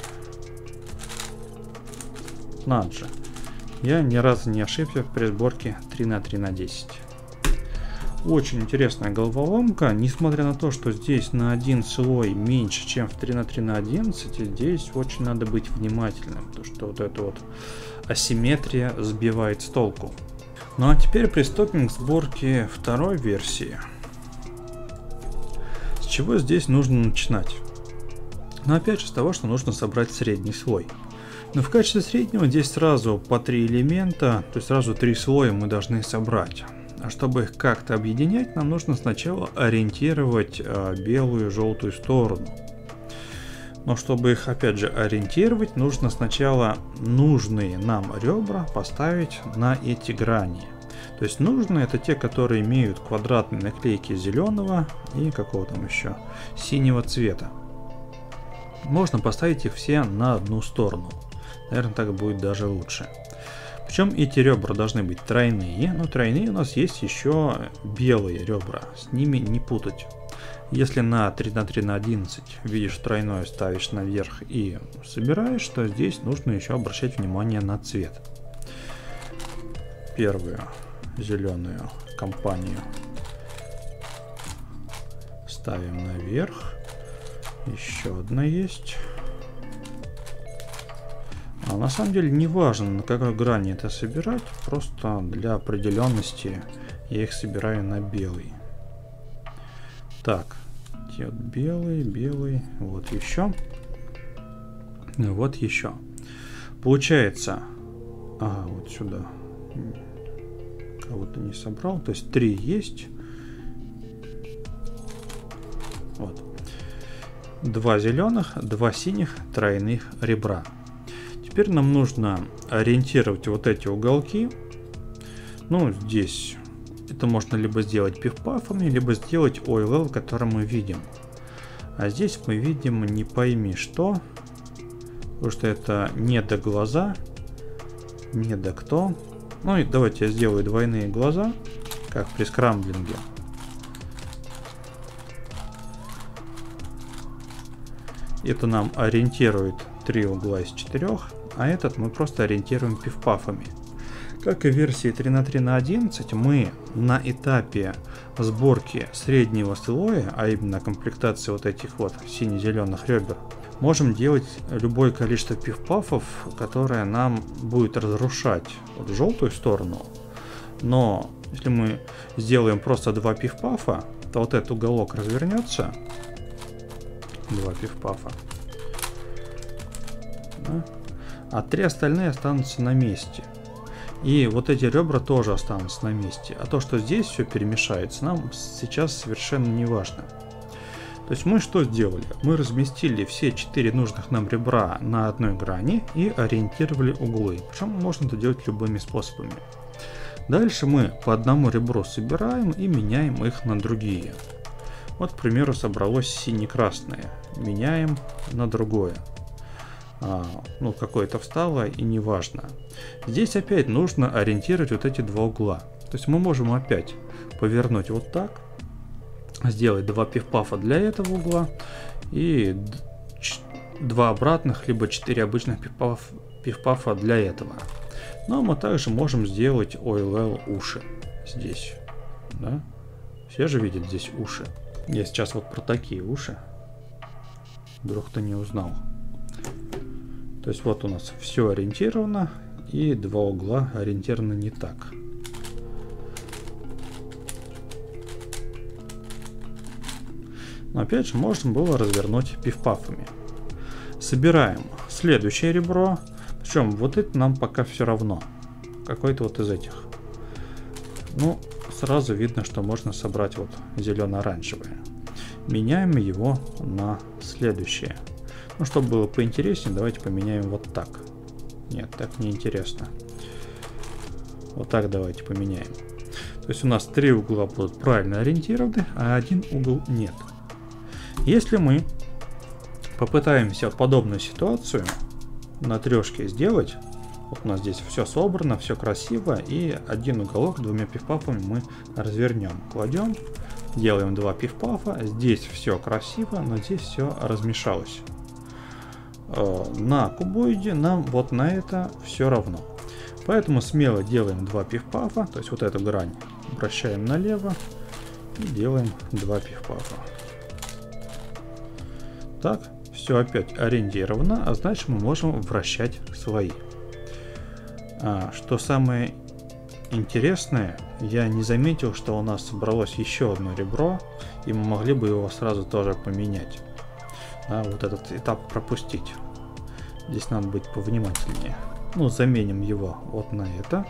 Надо же. Я ни разу не ошибся при сборке 3 на 3 на 10. Очень интересная головоломка, несмотря на то, что здесь на один слой меньше, чем в 3 на 3 на 11, здесь очень надо быть внимательным, потому что вот эта вот асимметрия сбивает с толку. Ну а теперь приступим к сборке второй версии. С чего здесь нужно начинать? Ну опять же с того, что нужно собрать средний слой. Но в качестве среднего здесь сразу по три элемента, то есть сразу три слоя мы должны собрать. А чтобы их как-то объединять, нам нужно сначала ориентировать э, белую и желтую сторону. Но чтобы их опять же ориентировать, нужно сначала нужные нам ребра поставить на эти грани. То есть нужные это те, которые имеют квадратные наклейки зеленого и какого там еще синего цвета. Можно поставить их все на одну сторону. Наверное, так будет даже лучше. Причем эти ребра должны быть тройные, но тройные у нас есть еще белые ребра, с ними не путать. Если на 3 на 3 на 11 видишь тройное, ставишь наверх и собираешь, то здесь нужно еще обращать внимание на цвет. Первую зеленую компанию ставим наверх. Еще одна есть. А на самом деле не важно, на какой грани это собирать, просто для определенности я их собираю на белый. Так, вот белый, белый, вот еще, вот еще. Получается, ага, вот сюда кого-то не собрал, то есть три есть. Вот. Два зеленых, два синих тройных ребра. Теперь нам нужно ориентировать вот эти уголки. Ну, здесь это можно либо сделать пивпафами, либо сделать OLL, который мы видим. А здесь мы видим не пойми что, потому что это не до глаза, не до кто. Ну и давайте я сделаю двойные глаза, как при скрамблинге. Это нам ориентирует три угла из четырех а этот мы просто ориентируем пивпафами. Как и в версии 3 на 3 на 11, мы на этапе сборки среднего слоя, а именно комплектации вот этих вот сине-зеленых ребер, можем делать любое количество пивпафов, которое нам будет разрушать вот желтую сторону, но Если мы сделаем просто два пиф-пафа, то вот этот уголок развернется. Два пиф-пафа. Да? А три остальные останутся на месте. И вот эти ребра тоже останутся на месте. А то, что здесь все перемешается, нам сейчас совершенно не важно. То есть мы что сделали? Мы разместили все четыре нужных нам ребра на одной грани и ориентировали углы. Причем можно это делать любыми способами. Дальше мы по одному ребру собираем и меняем их на другие. Вот, к примеру, собралось сине-красное. Меняем на другое. А, ну, какое-то встало и неважно. Здесь опять нужно ориентировать вот эти два угла. То есть мы можем опять повернуть вот так сделать два пивпафа для этого угла и два обратных, либо четыре обычных пивпаф, пивпафа для этого. Но мы также можем сделать OLL уши здесь. Да? Все же видят здесь уши. Я сейчас вот про такие уши. Вдруг кто не узнал. То есть вот у нас все ориентировано, и два угла ориентированы не так. Но опять же можно было развернуть пивпафами. Собираем следующее ребро. Причем вот это нам пока все равно. Какой-то вот из этих. Ну, сразу видно, что можно собрать вот зелено-оранжевое. Меняем его на следующее. Ну, чтобы было поинтереснее, давайте поменяем вот так. Нет, так неинтересно. Вот так давайте поменяем. То есть у нас три угла будут правильно ориентированы, а один угол нет. Если мы попытаемся подобную ситуацию на трешке сделать, вот у нас здесь все собрано, все красиво, и один уголок двумя пивпафами мы развернем. Кладем, делаем два пивпафа, здесь все красиво, но здесь все размешалось. Э, на кубоиде нам вот на это все равно. Поэтому смело делаем два пивпафа, то есть вот эту грань вращаем налево и делаем два пивпафа. Так, все опять ориентировано, а значит мы можем вращать свои. А, что самое интересное, я не заметил, что у нас собралось еще одно ребро, и мы могли бы его сразу тоже поменять. А, вот этот этап пропустить. Здесь надо быть повнимательнее. Ну, заменим его вот на это.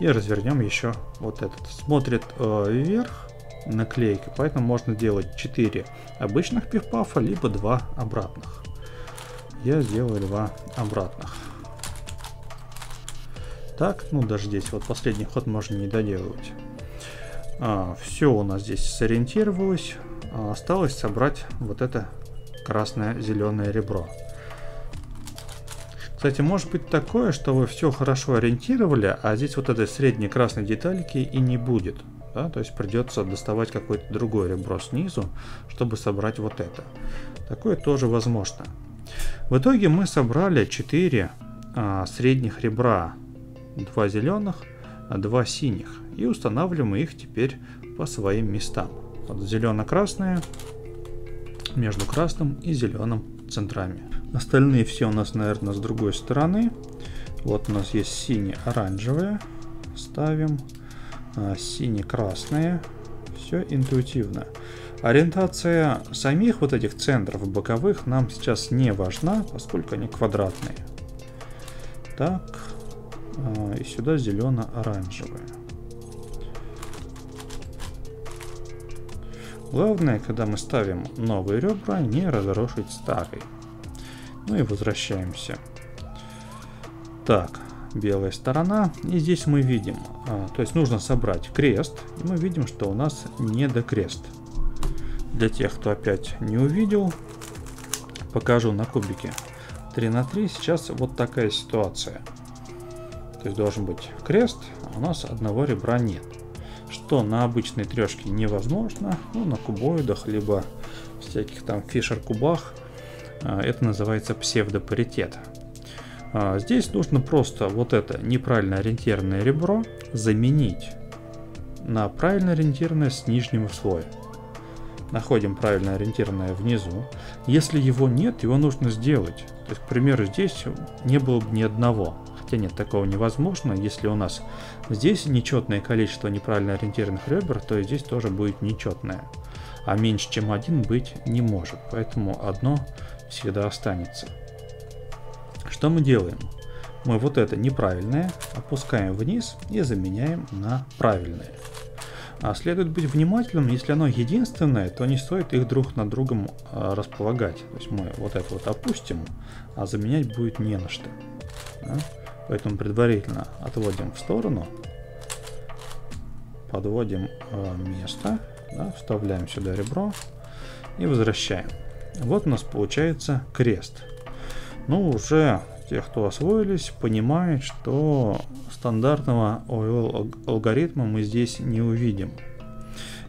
И развернем еще вот этот. Смотрит э, вверх, наклейки, поэтому можно делать 4 обычных пивпафа, либо 2 обратных. Я сделаю 2 обратных. Так, ну даже здесь вот последний ход можно не доделывать. А, все у нас здесь сориентировалось. А, осталось собрать вот это красное-зеленое ребро. Кстати, может быть такое, что вы все хорошо ориентировали, а здесь вот этой средней красной детальки и не будет да, то есть придется доставать какое-то другое ребро снизу, чтобы собрать вот это. Такое тоже возможно. В итоге мы собрали 4 а, средних ребра, 2 зеленых, 2 а синих, и устанавливаем их теперь по своим местам. Вот зелено-красное между красным и зеленым центрами. Остальные все у нас, наверное, с другой стороны. Вот у нас есть сине-оранжевое. Ставим а, сине-красные. Все интуитивно. Ориентация самих вот этих центров боковых нам сейчас не важна, поскольку они квадратные. Так, а, и сюда зелено-оранжевые. Главное, когда мы ставим новые ребра, не разрушить старые. Ну и возвращаемся. Так, белая сторона. И здесь мы видим, а, то есть нужно собрать крест. И мы видим, что у нас не до крест. Для тех, кто опять не увидел, покажу на кубике. 3 на 3 сейчас вот такая ситуация. То есть должен быть крест, а у нас одного ребра нет. Что на обычной трешке невозможно, ну на кубоидах, либо всяких там фишер-кубах, а, это называется псевдопаритет. А, здесь нужно просто вот это неправильно ориентированное ребро заменить на правильно ориентированное с нижнего слоя. Находим правильно ориентированное внизу. Если его нет, его нужно сделать. То есть, к примеру, здесь не было бы ни одного. Хотя нет, такого невозможно. Если у нас здесь нечетное количество неправильно ориентированных ребер, то и здесь тоже будет нечетное. А меньше, чем один быть не может. Поэтому одно всегда останется. Что мы делаем? Мы вот это неправильное опускаем вниз и заменяем на правильное. А следует быть внимательным, если оно единственное, то не стоит их друг над другом а, располагать. То есть мы вот это вот опустим, а заменять будет не на что. Да? Поэтому предварительно отводим в сторону, подводим э, место, да, вставляем сюда ребро и возвращаем. Вот у нас получается крест. Ну, уже те, кто освоились, понимают, что стандартного OL алгоритма мы здесь не увидим.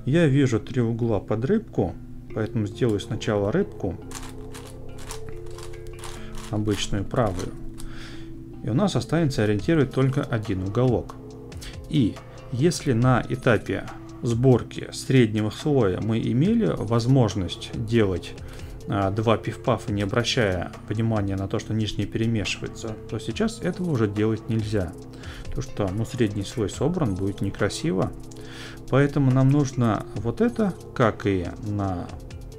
Я вижу три угла под рыбку, поэтому сделаю сначала рыбку, обычную правую. И у нас останется ориентировать только один уголок. И если на этапе сборки среднего слоя мы имели возможность делать а, два пивпафа, не обращая внимания на то, что нижний перемешивается, то сейчас этого уже делать нельзя. То что ну, средний слой собран, будет некрасиво. Поэтому нам нужно вот это, как и на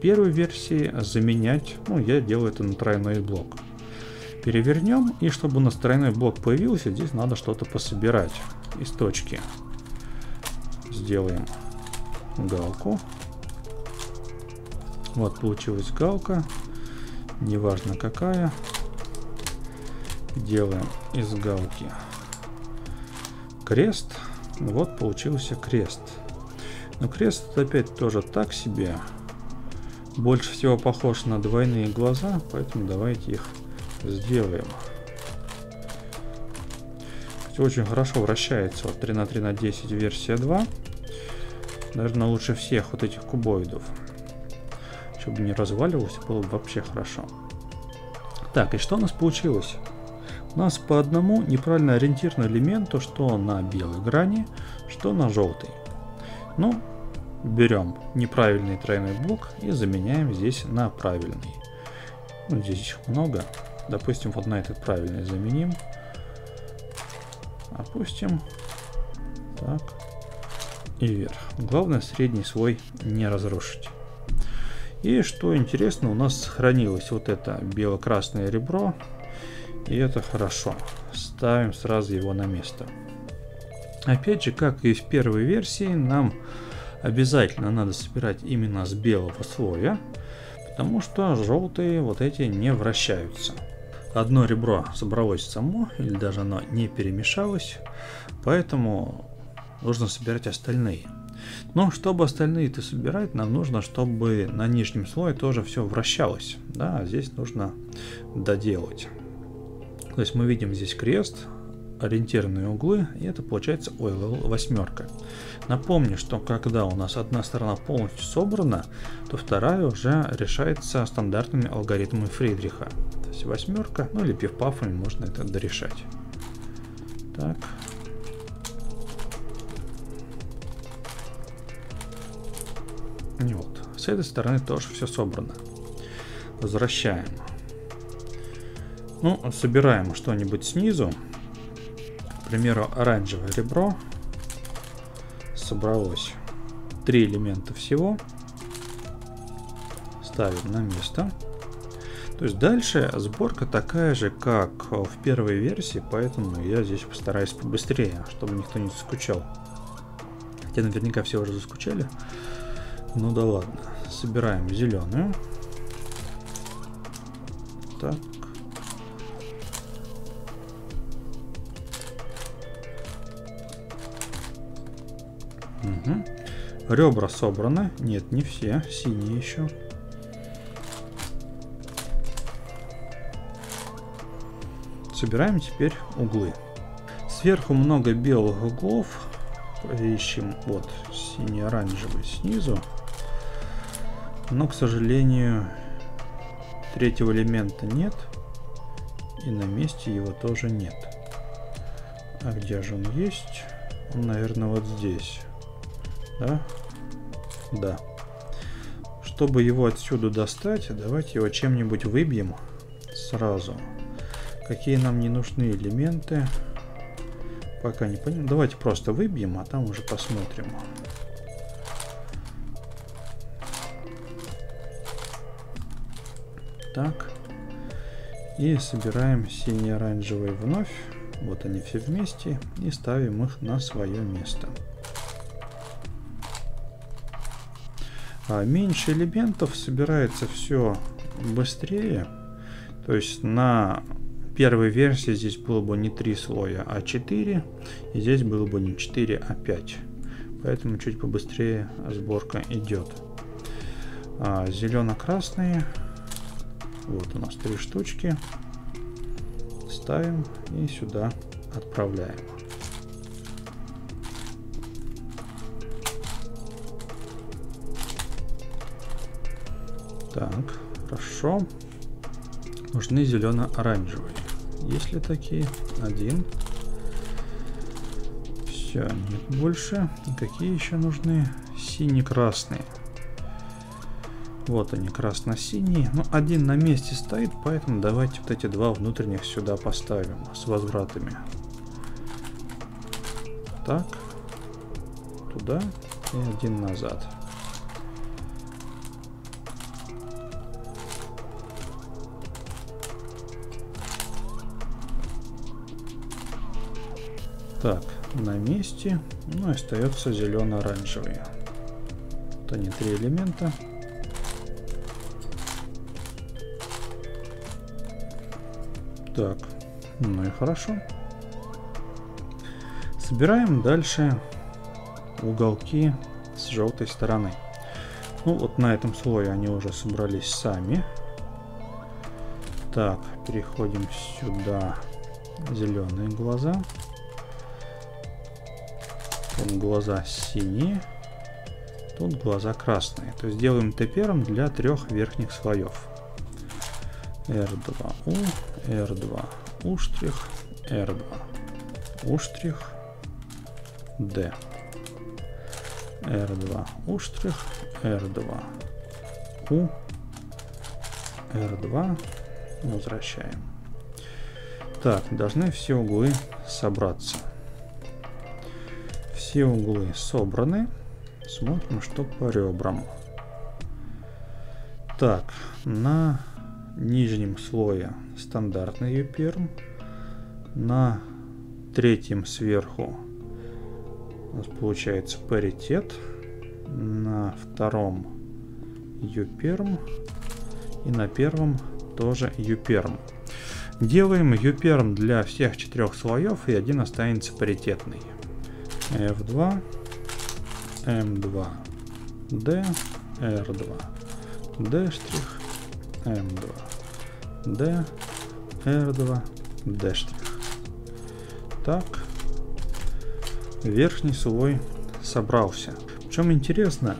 первой версии, заменять. Ну, я делаю это на тройной блок. Перевернем, и чтобы у нас тройной блок появился, здесь надо что-то пособирать из точки. Сделаем галку. Вот получилась галка. Неважно какая. Делаем из галки крест. Вот получился крест. Но крест опять тоже так себе. Больше всего похож на двойные глаза, поэтому давайте их сделаем. Очень хорошо вращается вот 3 на 3 на 10 версия 2. Наверное, лучше всех вот этих кубоидов. Чтобы не разваливалось, было бы вообще хорошо. Так, и что у нас получилось? У нас по одному неправильно ориентированному элементу, что на белой грани, что на желтой. Ну, берем неправильный тройной блок и заменяем здесь на правильный. Ну, здесь их много. Допустим, вот на этот правильный заменим. Опустим. Так. И вверх. Главное средний слой не разрушить. И что интересно, у нас сохранилось вот это бело-красное ребро. И это хорошо. Ставим сразу его на место. Опять же, как и в первой версии, нам обязательно надо собирать именно с белого слоя, потому что желтые вот эти не вращаются. Одно ребро собралось само, или даже оно не перемешалось, поэтому нужно собирать остальные. Но чтобы остальные-то собирать, нам нужно, чтобы на нижнем слое тоже все вращалось. Да, а здесь нужно доделать. То есть мы видим здесь крест, ориентированные углы, и это получается OLL восьмерка. Напомню, что когда у нас одна сторона полностью собрана, то вторая уже решается стандартными алгоритмами Фридриха. То есть восьмерка, ну или пивпафами можно это дорешать. Так. И вот, с этой стороны тоже все собрано. Возвращаем. Ну, собираем что-нибудь снизу. Примеру, оранжевое ребро. Собралось три элемента всего. Ставим на место. То есть дальше сборка такая же, как в первой версии, поэтому я здесь постараюсь побыстрее, чтобы никто не заскучал. Хотя наверняка все уже заскучали. Ну да ладно. Собираем зеленую. Так. Угу. Ребра собраны. Нет, не все. Синие еще. Собираем теперь углы. Сверху много белых углов. Ищем вот синий-оранжевый снизу. Но, к сожалению, третьего элемента нет. И на месте его тоже нет. А где же он есть? Он, наверное, вот здесь. Да? Да. Чтобы его отсюда достать, давайте его чем-нибудь выбьем сразу. Какие нам не нужны элементы. Пока не понял. Давайте просто выбьем, а там уже посмотрим. Так. И собираем сине-оранжевые вновь. Вот они все вместе. И ставим их на свое место. А меньше элементов собирается все быстрее. То есть на первой версии здесь было бы не 3 слоя, а 4. И здесь было бы не 4, а 5. Поэтому чуть побыстрее сборка идет. А, Зелено-красные. Вот у нас три штучки. Ставим и сюда отправляем. Так, хорошо. Нужны зелено-оранжевые. Есть ли такие? Один. Все, нет больше. И какие еще нужны? Сине-красные. Вот они, красно-синие. Ну, один на месте стоит, поэтому давайте вот эти два внутренних сюда поставим с возвратами. Так. Туда и один назад. Так, на месте. Ну, остается зелено-оранжевый. Вот они, три элемента. Так, ну и хорошо. Собираем дальше уголки с желтой стороны. Ну вот на этом слое они уже собрались сами. Так, переходим сюда. Зеленые глаза. Тут глаза синие. Тут глаза красные. То есть делаем Т первым для трех верхних слоев. R2U, R2 U штрих, R2 U D. R2 U штрих, R2 U, R2 возвращаем. Так, должны все углы собраться. Все углы собраны. Смотрим, что по ребрам. Так, на нижнем слое стандартный юперм. На третьем сверху у нас получается паритет. На втором юперм. И на первом тоже юперм. Делаем юперм для всех четырех слоев и один останется паритетный. F2, M2, D, R2, D штрих, M2, D, R2, D. Так, верхний слой собрался. Причем интересно,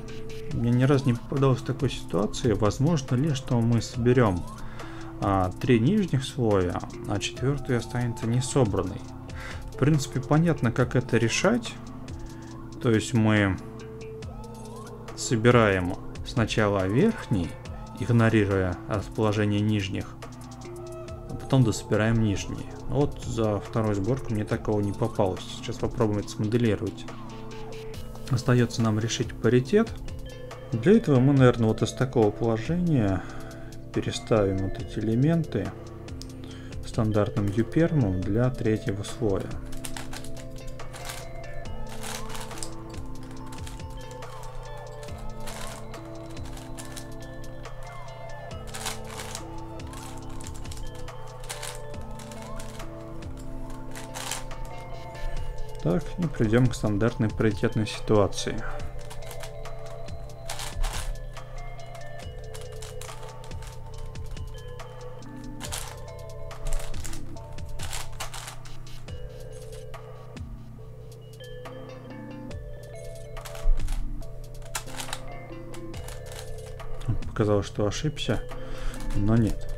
мне ни разу не попадалось в такой ситуации, возможно ли, что мы соберем а, три нижних слоя, а четвертый останется не собранный. В принципе, понятно, как это решать. То есть мы собираем сначала верхний, игнорируя расположение нижних, а потом дособираем нижние. Вот за вторую сборку мне такого не попалось. Сейчас попробуем это смоделировать. Остается нам решить паритет. Для этого мы, наверное, вот из такого положения переставим вот эти элементы стандартным юпермом для третьего слоя. Так, и придем к стандартной паритетной ситуации. Показалось, что ошибся, но нет.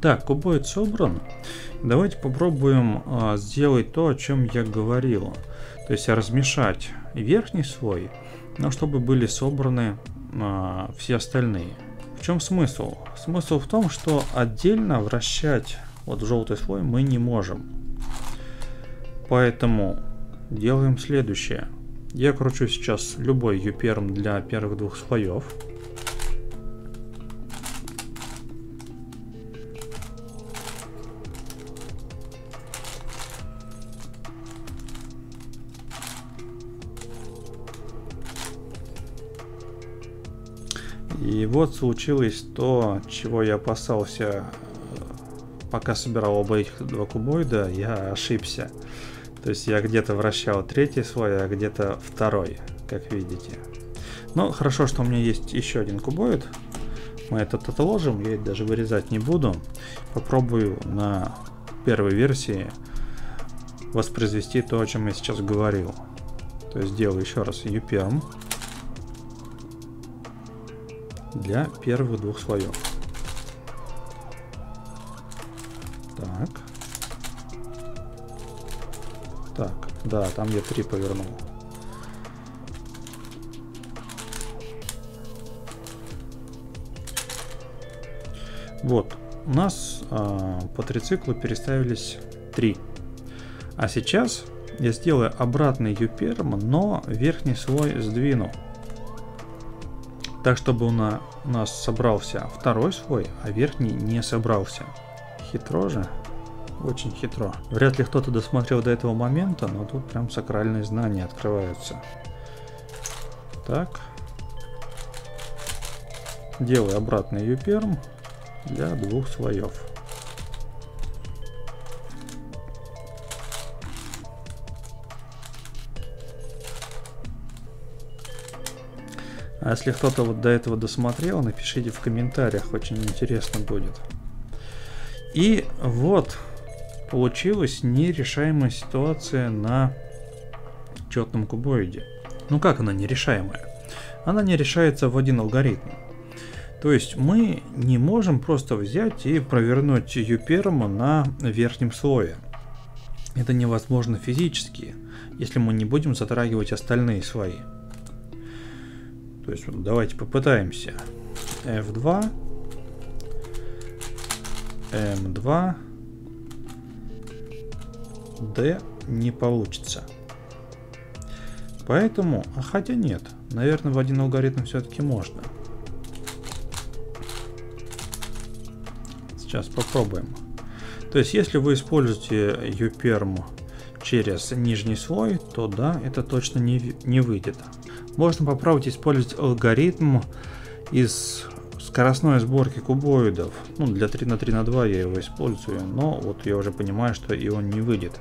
Так, кубоид собран. Давайте попробуем а, сделать то, о чем я говорил. То есть размешать верхний слой, но чтобы были собраны а, все остальные. В чем смысл? Смысл в том, что отдельно вращать вот желтый слой мы не можем. Поэтому делаем следующее. Я кручу сейчас любой юперм для первых двух слоев. Вот случилось то, чего я опасался, пока собирал оба этих два кубоида, я ошибся. То есть я где-то вращал третий слой, а где-то второй, как видите. Но хорошо, что у меня есть еще один кубоид. Мы этот отложим, я даже вырезать не буду. Попробую на первой версии воспроизвести то, о чем я сейчас говорил. То есть сделаю еще раз UPM для первых двух слоев. Так. Так, да, там я три повернул. Вот, у нас э, по трициклу переставились три. А сейчас я сделаю обратный юперм, но верхний слой сдвину. Так, чтобы у нас собрался второй слой, а верхний не собрался. Хитро же. Очень хитро. Вряд ли кто-то досмотрел до этого момента, но тут прям сакральные знания открываются. Так. Делаю обратный юперм для двух слоев. А если кто-то вот до этого досмотрел, напишите в комментариях, очень интересно будет. И вот получилась нерешаемая ситуация на четном кубоиде. Ну как она нерешаемая? Она не решается в один алгоритм. То есть мы не можем просто взять и провернуть юперма на верхнем слое. Это невозможно физически, если мы не будем затрагивать остальные слои. То есть давайте попытаемся. F2, M2, D не получится. Поэтому, а хотя нет, наверное, в один алгоритм все-таки можно. Сейчас попробуем. То есть, если вы используете UPerm через нижний слой, то да, это точно не, не выйдет. Можно попробовать использовать алгоритм из скоростной сборки кубоидов. Ну, для 3 на 3 на 2 я его использую, но вот я уже понимаю, что и он не выйдет.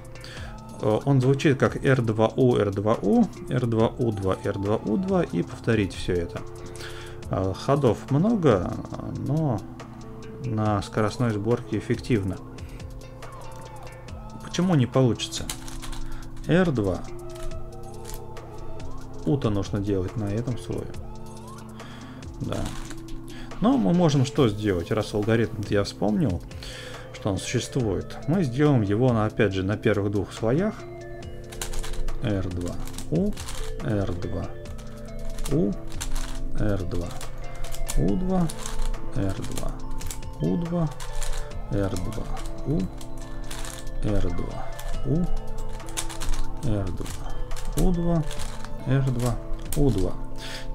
Э, он звучит как R2U, R2U, R2U2, R2U2 и повторить все это. Э, ходов много, но на скоростной сборке эффективно. Почему не получится? R2. У-то нужно делать на этом слое. Да. Но мы можем что сделать, раз алгоритм я вспомнил, что он существует. Мы сделаем его, на, опять же, на первых двух слоях. R2, U, R2, U, R2, U2, R2, U2, R2, U, R2, U, R2, U2, R2, U2.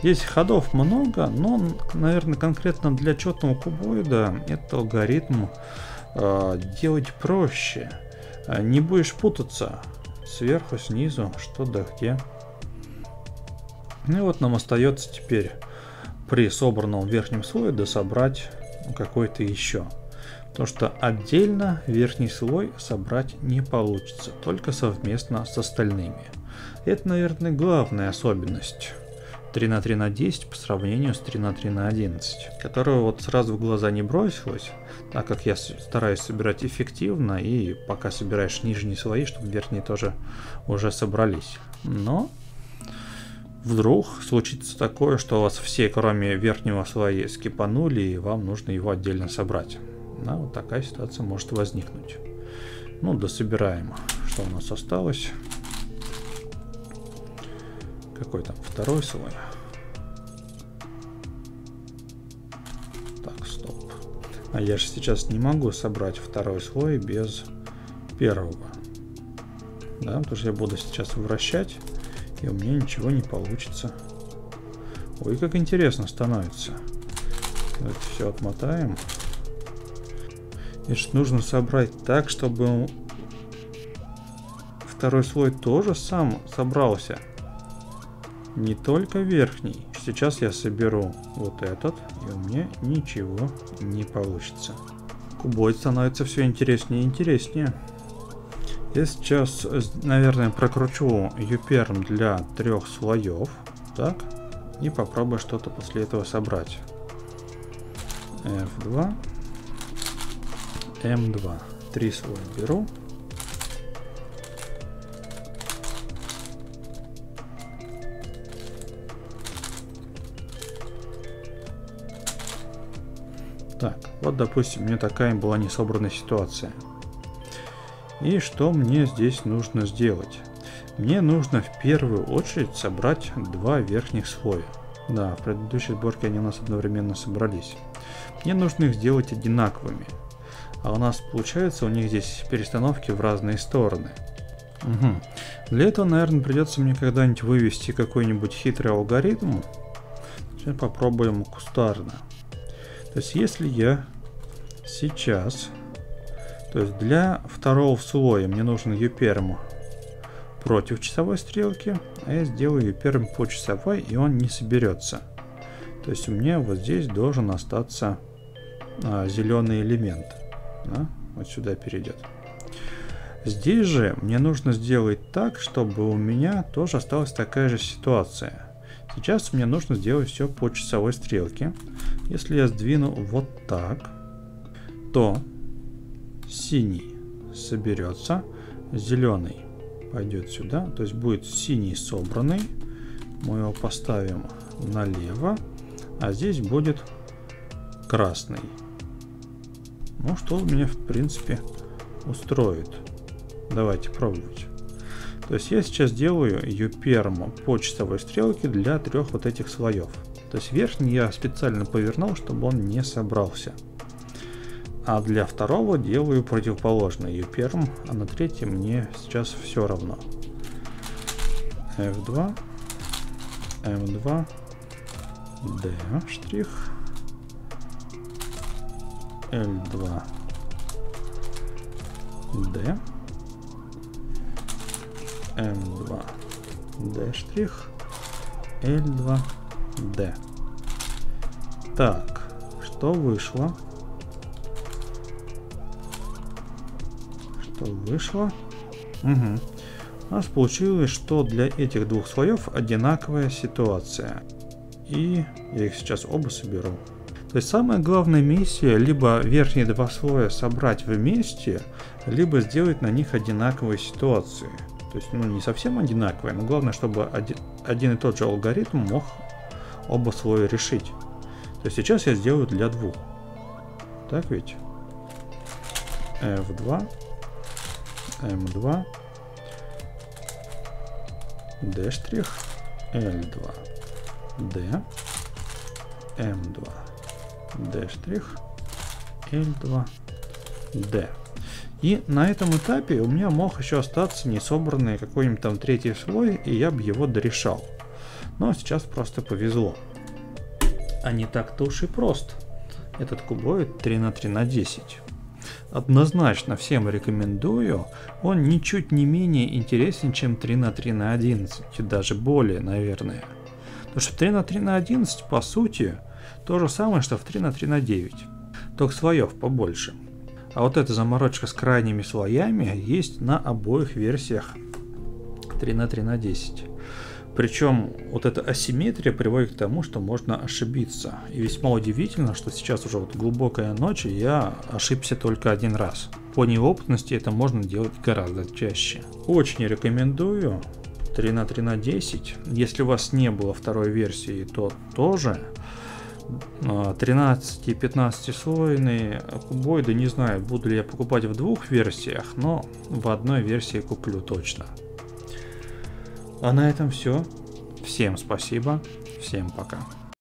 Здесь ходов много, но, наверное, конкретно для четного кубоида этот алгоритм э, делать проще. А, не будешь путаться сверху, снизу, что да где. Ну и вот нам остается теперь при собранном верхнем слое дособрать какой-то еще. Потому что отдельно верхний слой собрать не получится, только совместно с остальными. Это, наверное, главная особенность 3 на 3 на 10 по сравнению с 3 на 3 на 11, которая вот сразу в глаза не бросилась, так как я стараюсь собирать эффективно и пока собираешь нижние слои, чтобы верхние тоже уже собрались. Но вдруг случится такое, что у вас все, кроме верхнего слоя, скипанули, и вам нужно его отдельно собрать. Да, вот такая ситуация может возникнуть. Ну, дособираем. Что у нас осталось? Какой там второй слой? Так, стоп. А я же сейчас не могу собрать второй слой без первого. Да, потому что я буду сейчас вращать, и у меня ничего не получится. Ой, как интересно становится. Это все отмотаем. И что нужно собрать так, чтобы второй слой тоже сам собрался. Не только верхний. Сейчас я соберу вот этот, и у меня ничего не получится. Кубой становится все интереснее и интереснее. Я сейчас, наверное, прокручу юперм для трех слоев. Так. И попробую что-то после этого собрать. F2. M2. Три слоя беру. Так, вот, допустим, у меня такая была несобранная ситуация. И что мне здесь нужно сделать? Мне нужно в первую очередь собрать два верхних слоя. Да, в предыдущей сборке они у нас одновременно собрались. Мне нужно их сделать одинаковыми. А у нас получается у них здесь перестановки в разные стороны. Угу. Для этого, наверное, придется мне когда-нибудь вывести какой-нибудь хитрый алгоритм. Сейчас попробуем кустарно. То есть если я сейчас, то есть для второго слоя мне нужен юперм против часовой стрелки, а я сделаю юперм по часовой и он не соберется. То есть у меня вот здесь должен остаться а, зеленый элемент. Да? Вот сюда перейдет. Здесь же мне нужно сделать так, чтобы у меня тоже осталась такая же ситуация. Сейчас мне нужно сделать все по часовой стрелке. Если я сдвину вот так, то синий соберется, зеленый пойдет сюда, то есть будет синий собранный. Мы его поставим налево, а здесь будет красный. Ну, что меня, в принципе, устроит. Давайте пробовать. То есть я сейчас делаю юперм по часовой стрелке для трех вот этих слоев. То есть верхний я специально повернул, чтобы он не собрался. А для второго делаю противоположный юперм, а на третьем мне сейчас все равно. F2, M2, D штрих, L2, D, M2, D штрих, L2, D. Так, что вышло? Что вышло? Угу. У нас получилось, что для этих двух слоев одинаковая ситуация. И я их сейчас оба соберу. То есть самая главная миссия либо верхние два слоя собрать вместе, либо сделать на них одинаковые ситуации. То есть, ну, не совсем одинаковые, но главное, чтобы один, один и тот же алгоритм мог оба слоя решить. То есть сейчас я сделаю для двух. Так ведь? F2, M2, D штрих, L2, D, M2, D штрих, L2, D. И на этом этапе у меня мог еще остаться не собранный какой-нибудь там третий слой, и я бы его дорешал. Но сейчас просто повезло. А не так-то уж и просто. Этот кубоид 3 на 3 на 10. Однозначно всем рекомендую, он ничуть не менее интересен, чем 3 на 3 на 11, даже более, наверное. Потому что 3 на 3 на 11, по сути, то же самое, что в 3 на 3 на 9, только слоев побольше. А вот эта заморочка с крайними слоями есть на обоих версиях 3 на 3 на 10. Причем вот эта асимметрия приводит к тому, что можно ошибиться. И весьма удивительно, что сейчас уже вот глубокая ночь, и я ошибся только один раз. По неопытности это можно делать гораздо чаще. Очень рекомендую 3 на 3 на 10. Если у вас не было второй версии, то тоже. 13 и 15 слойные кубоиды, не знаю, буду ли я покупать в двух версиях, но в одной версии куплю точно. А на этом все. Всем спасибо, всем пока.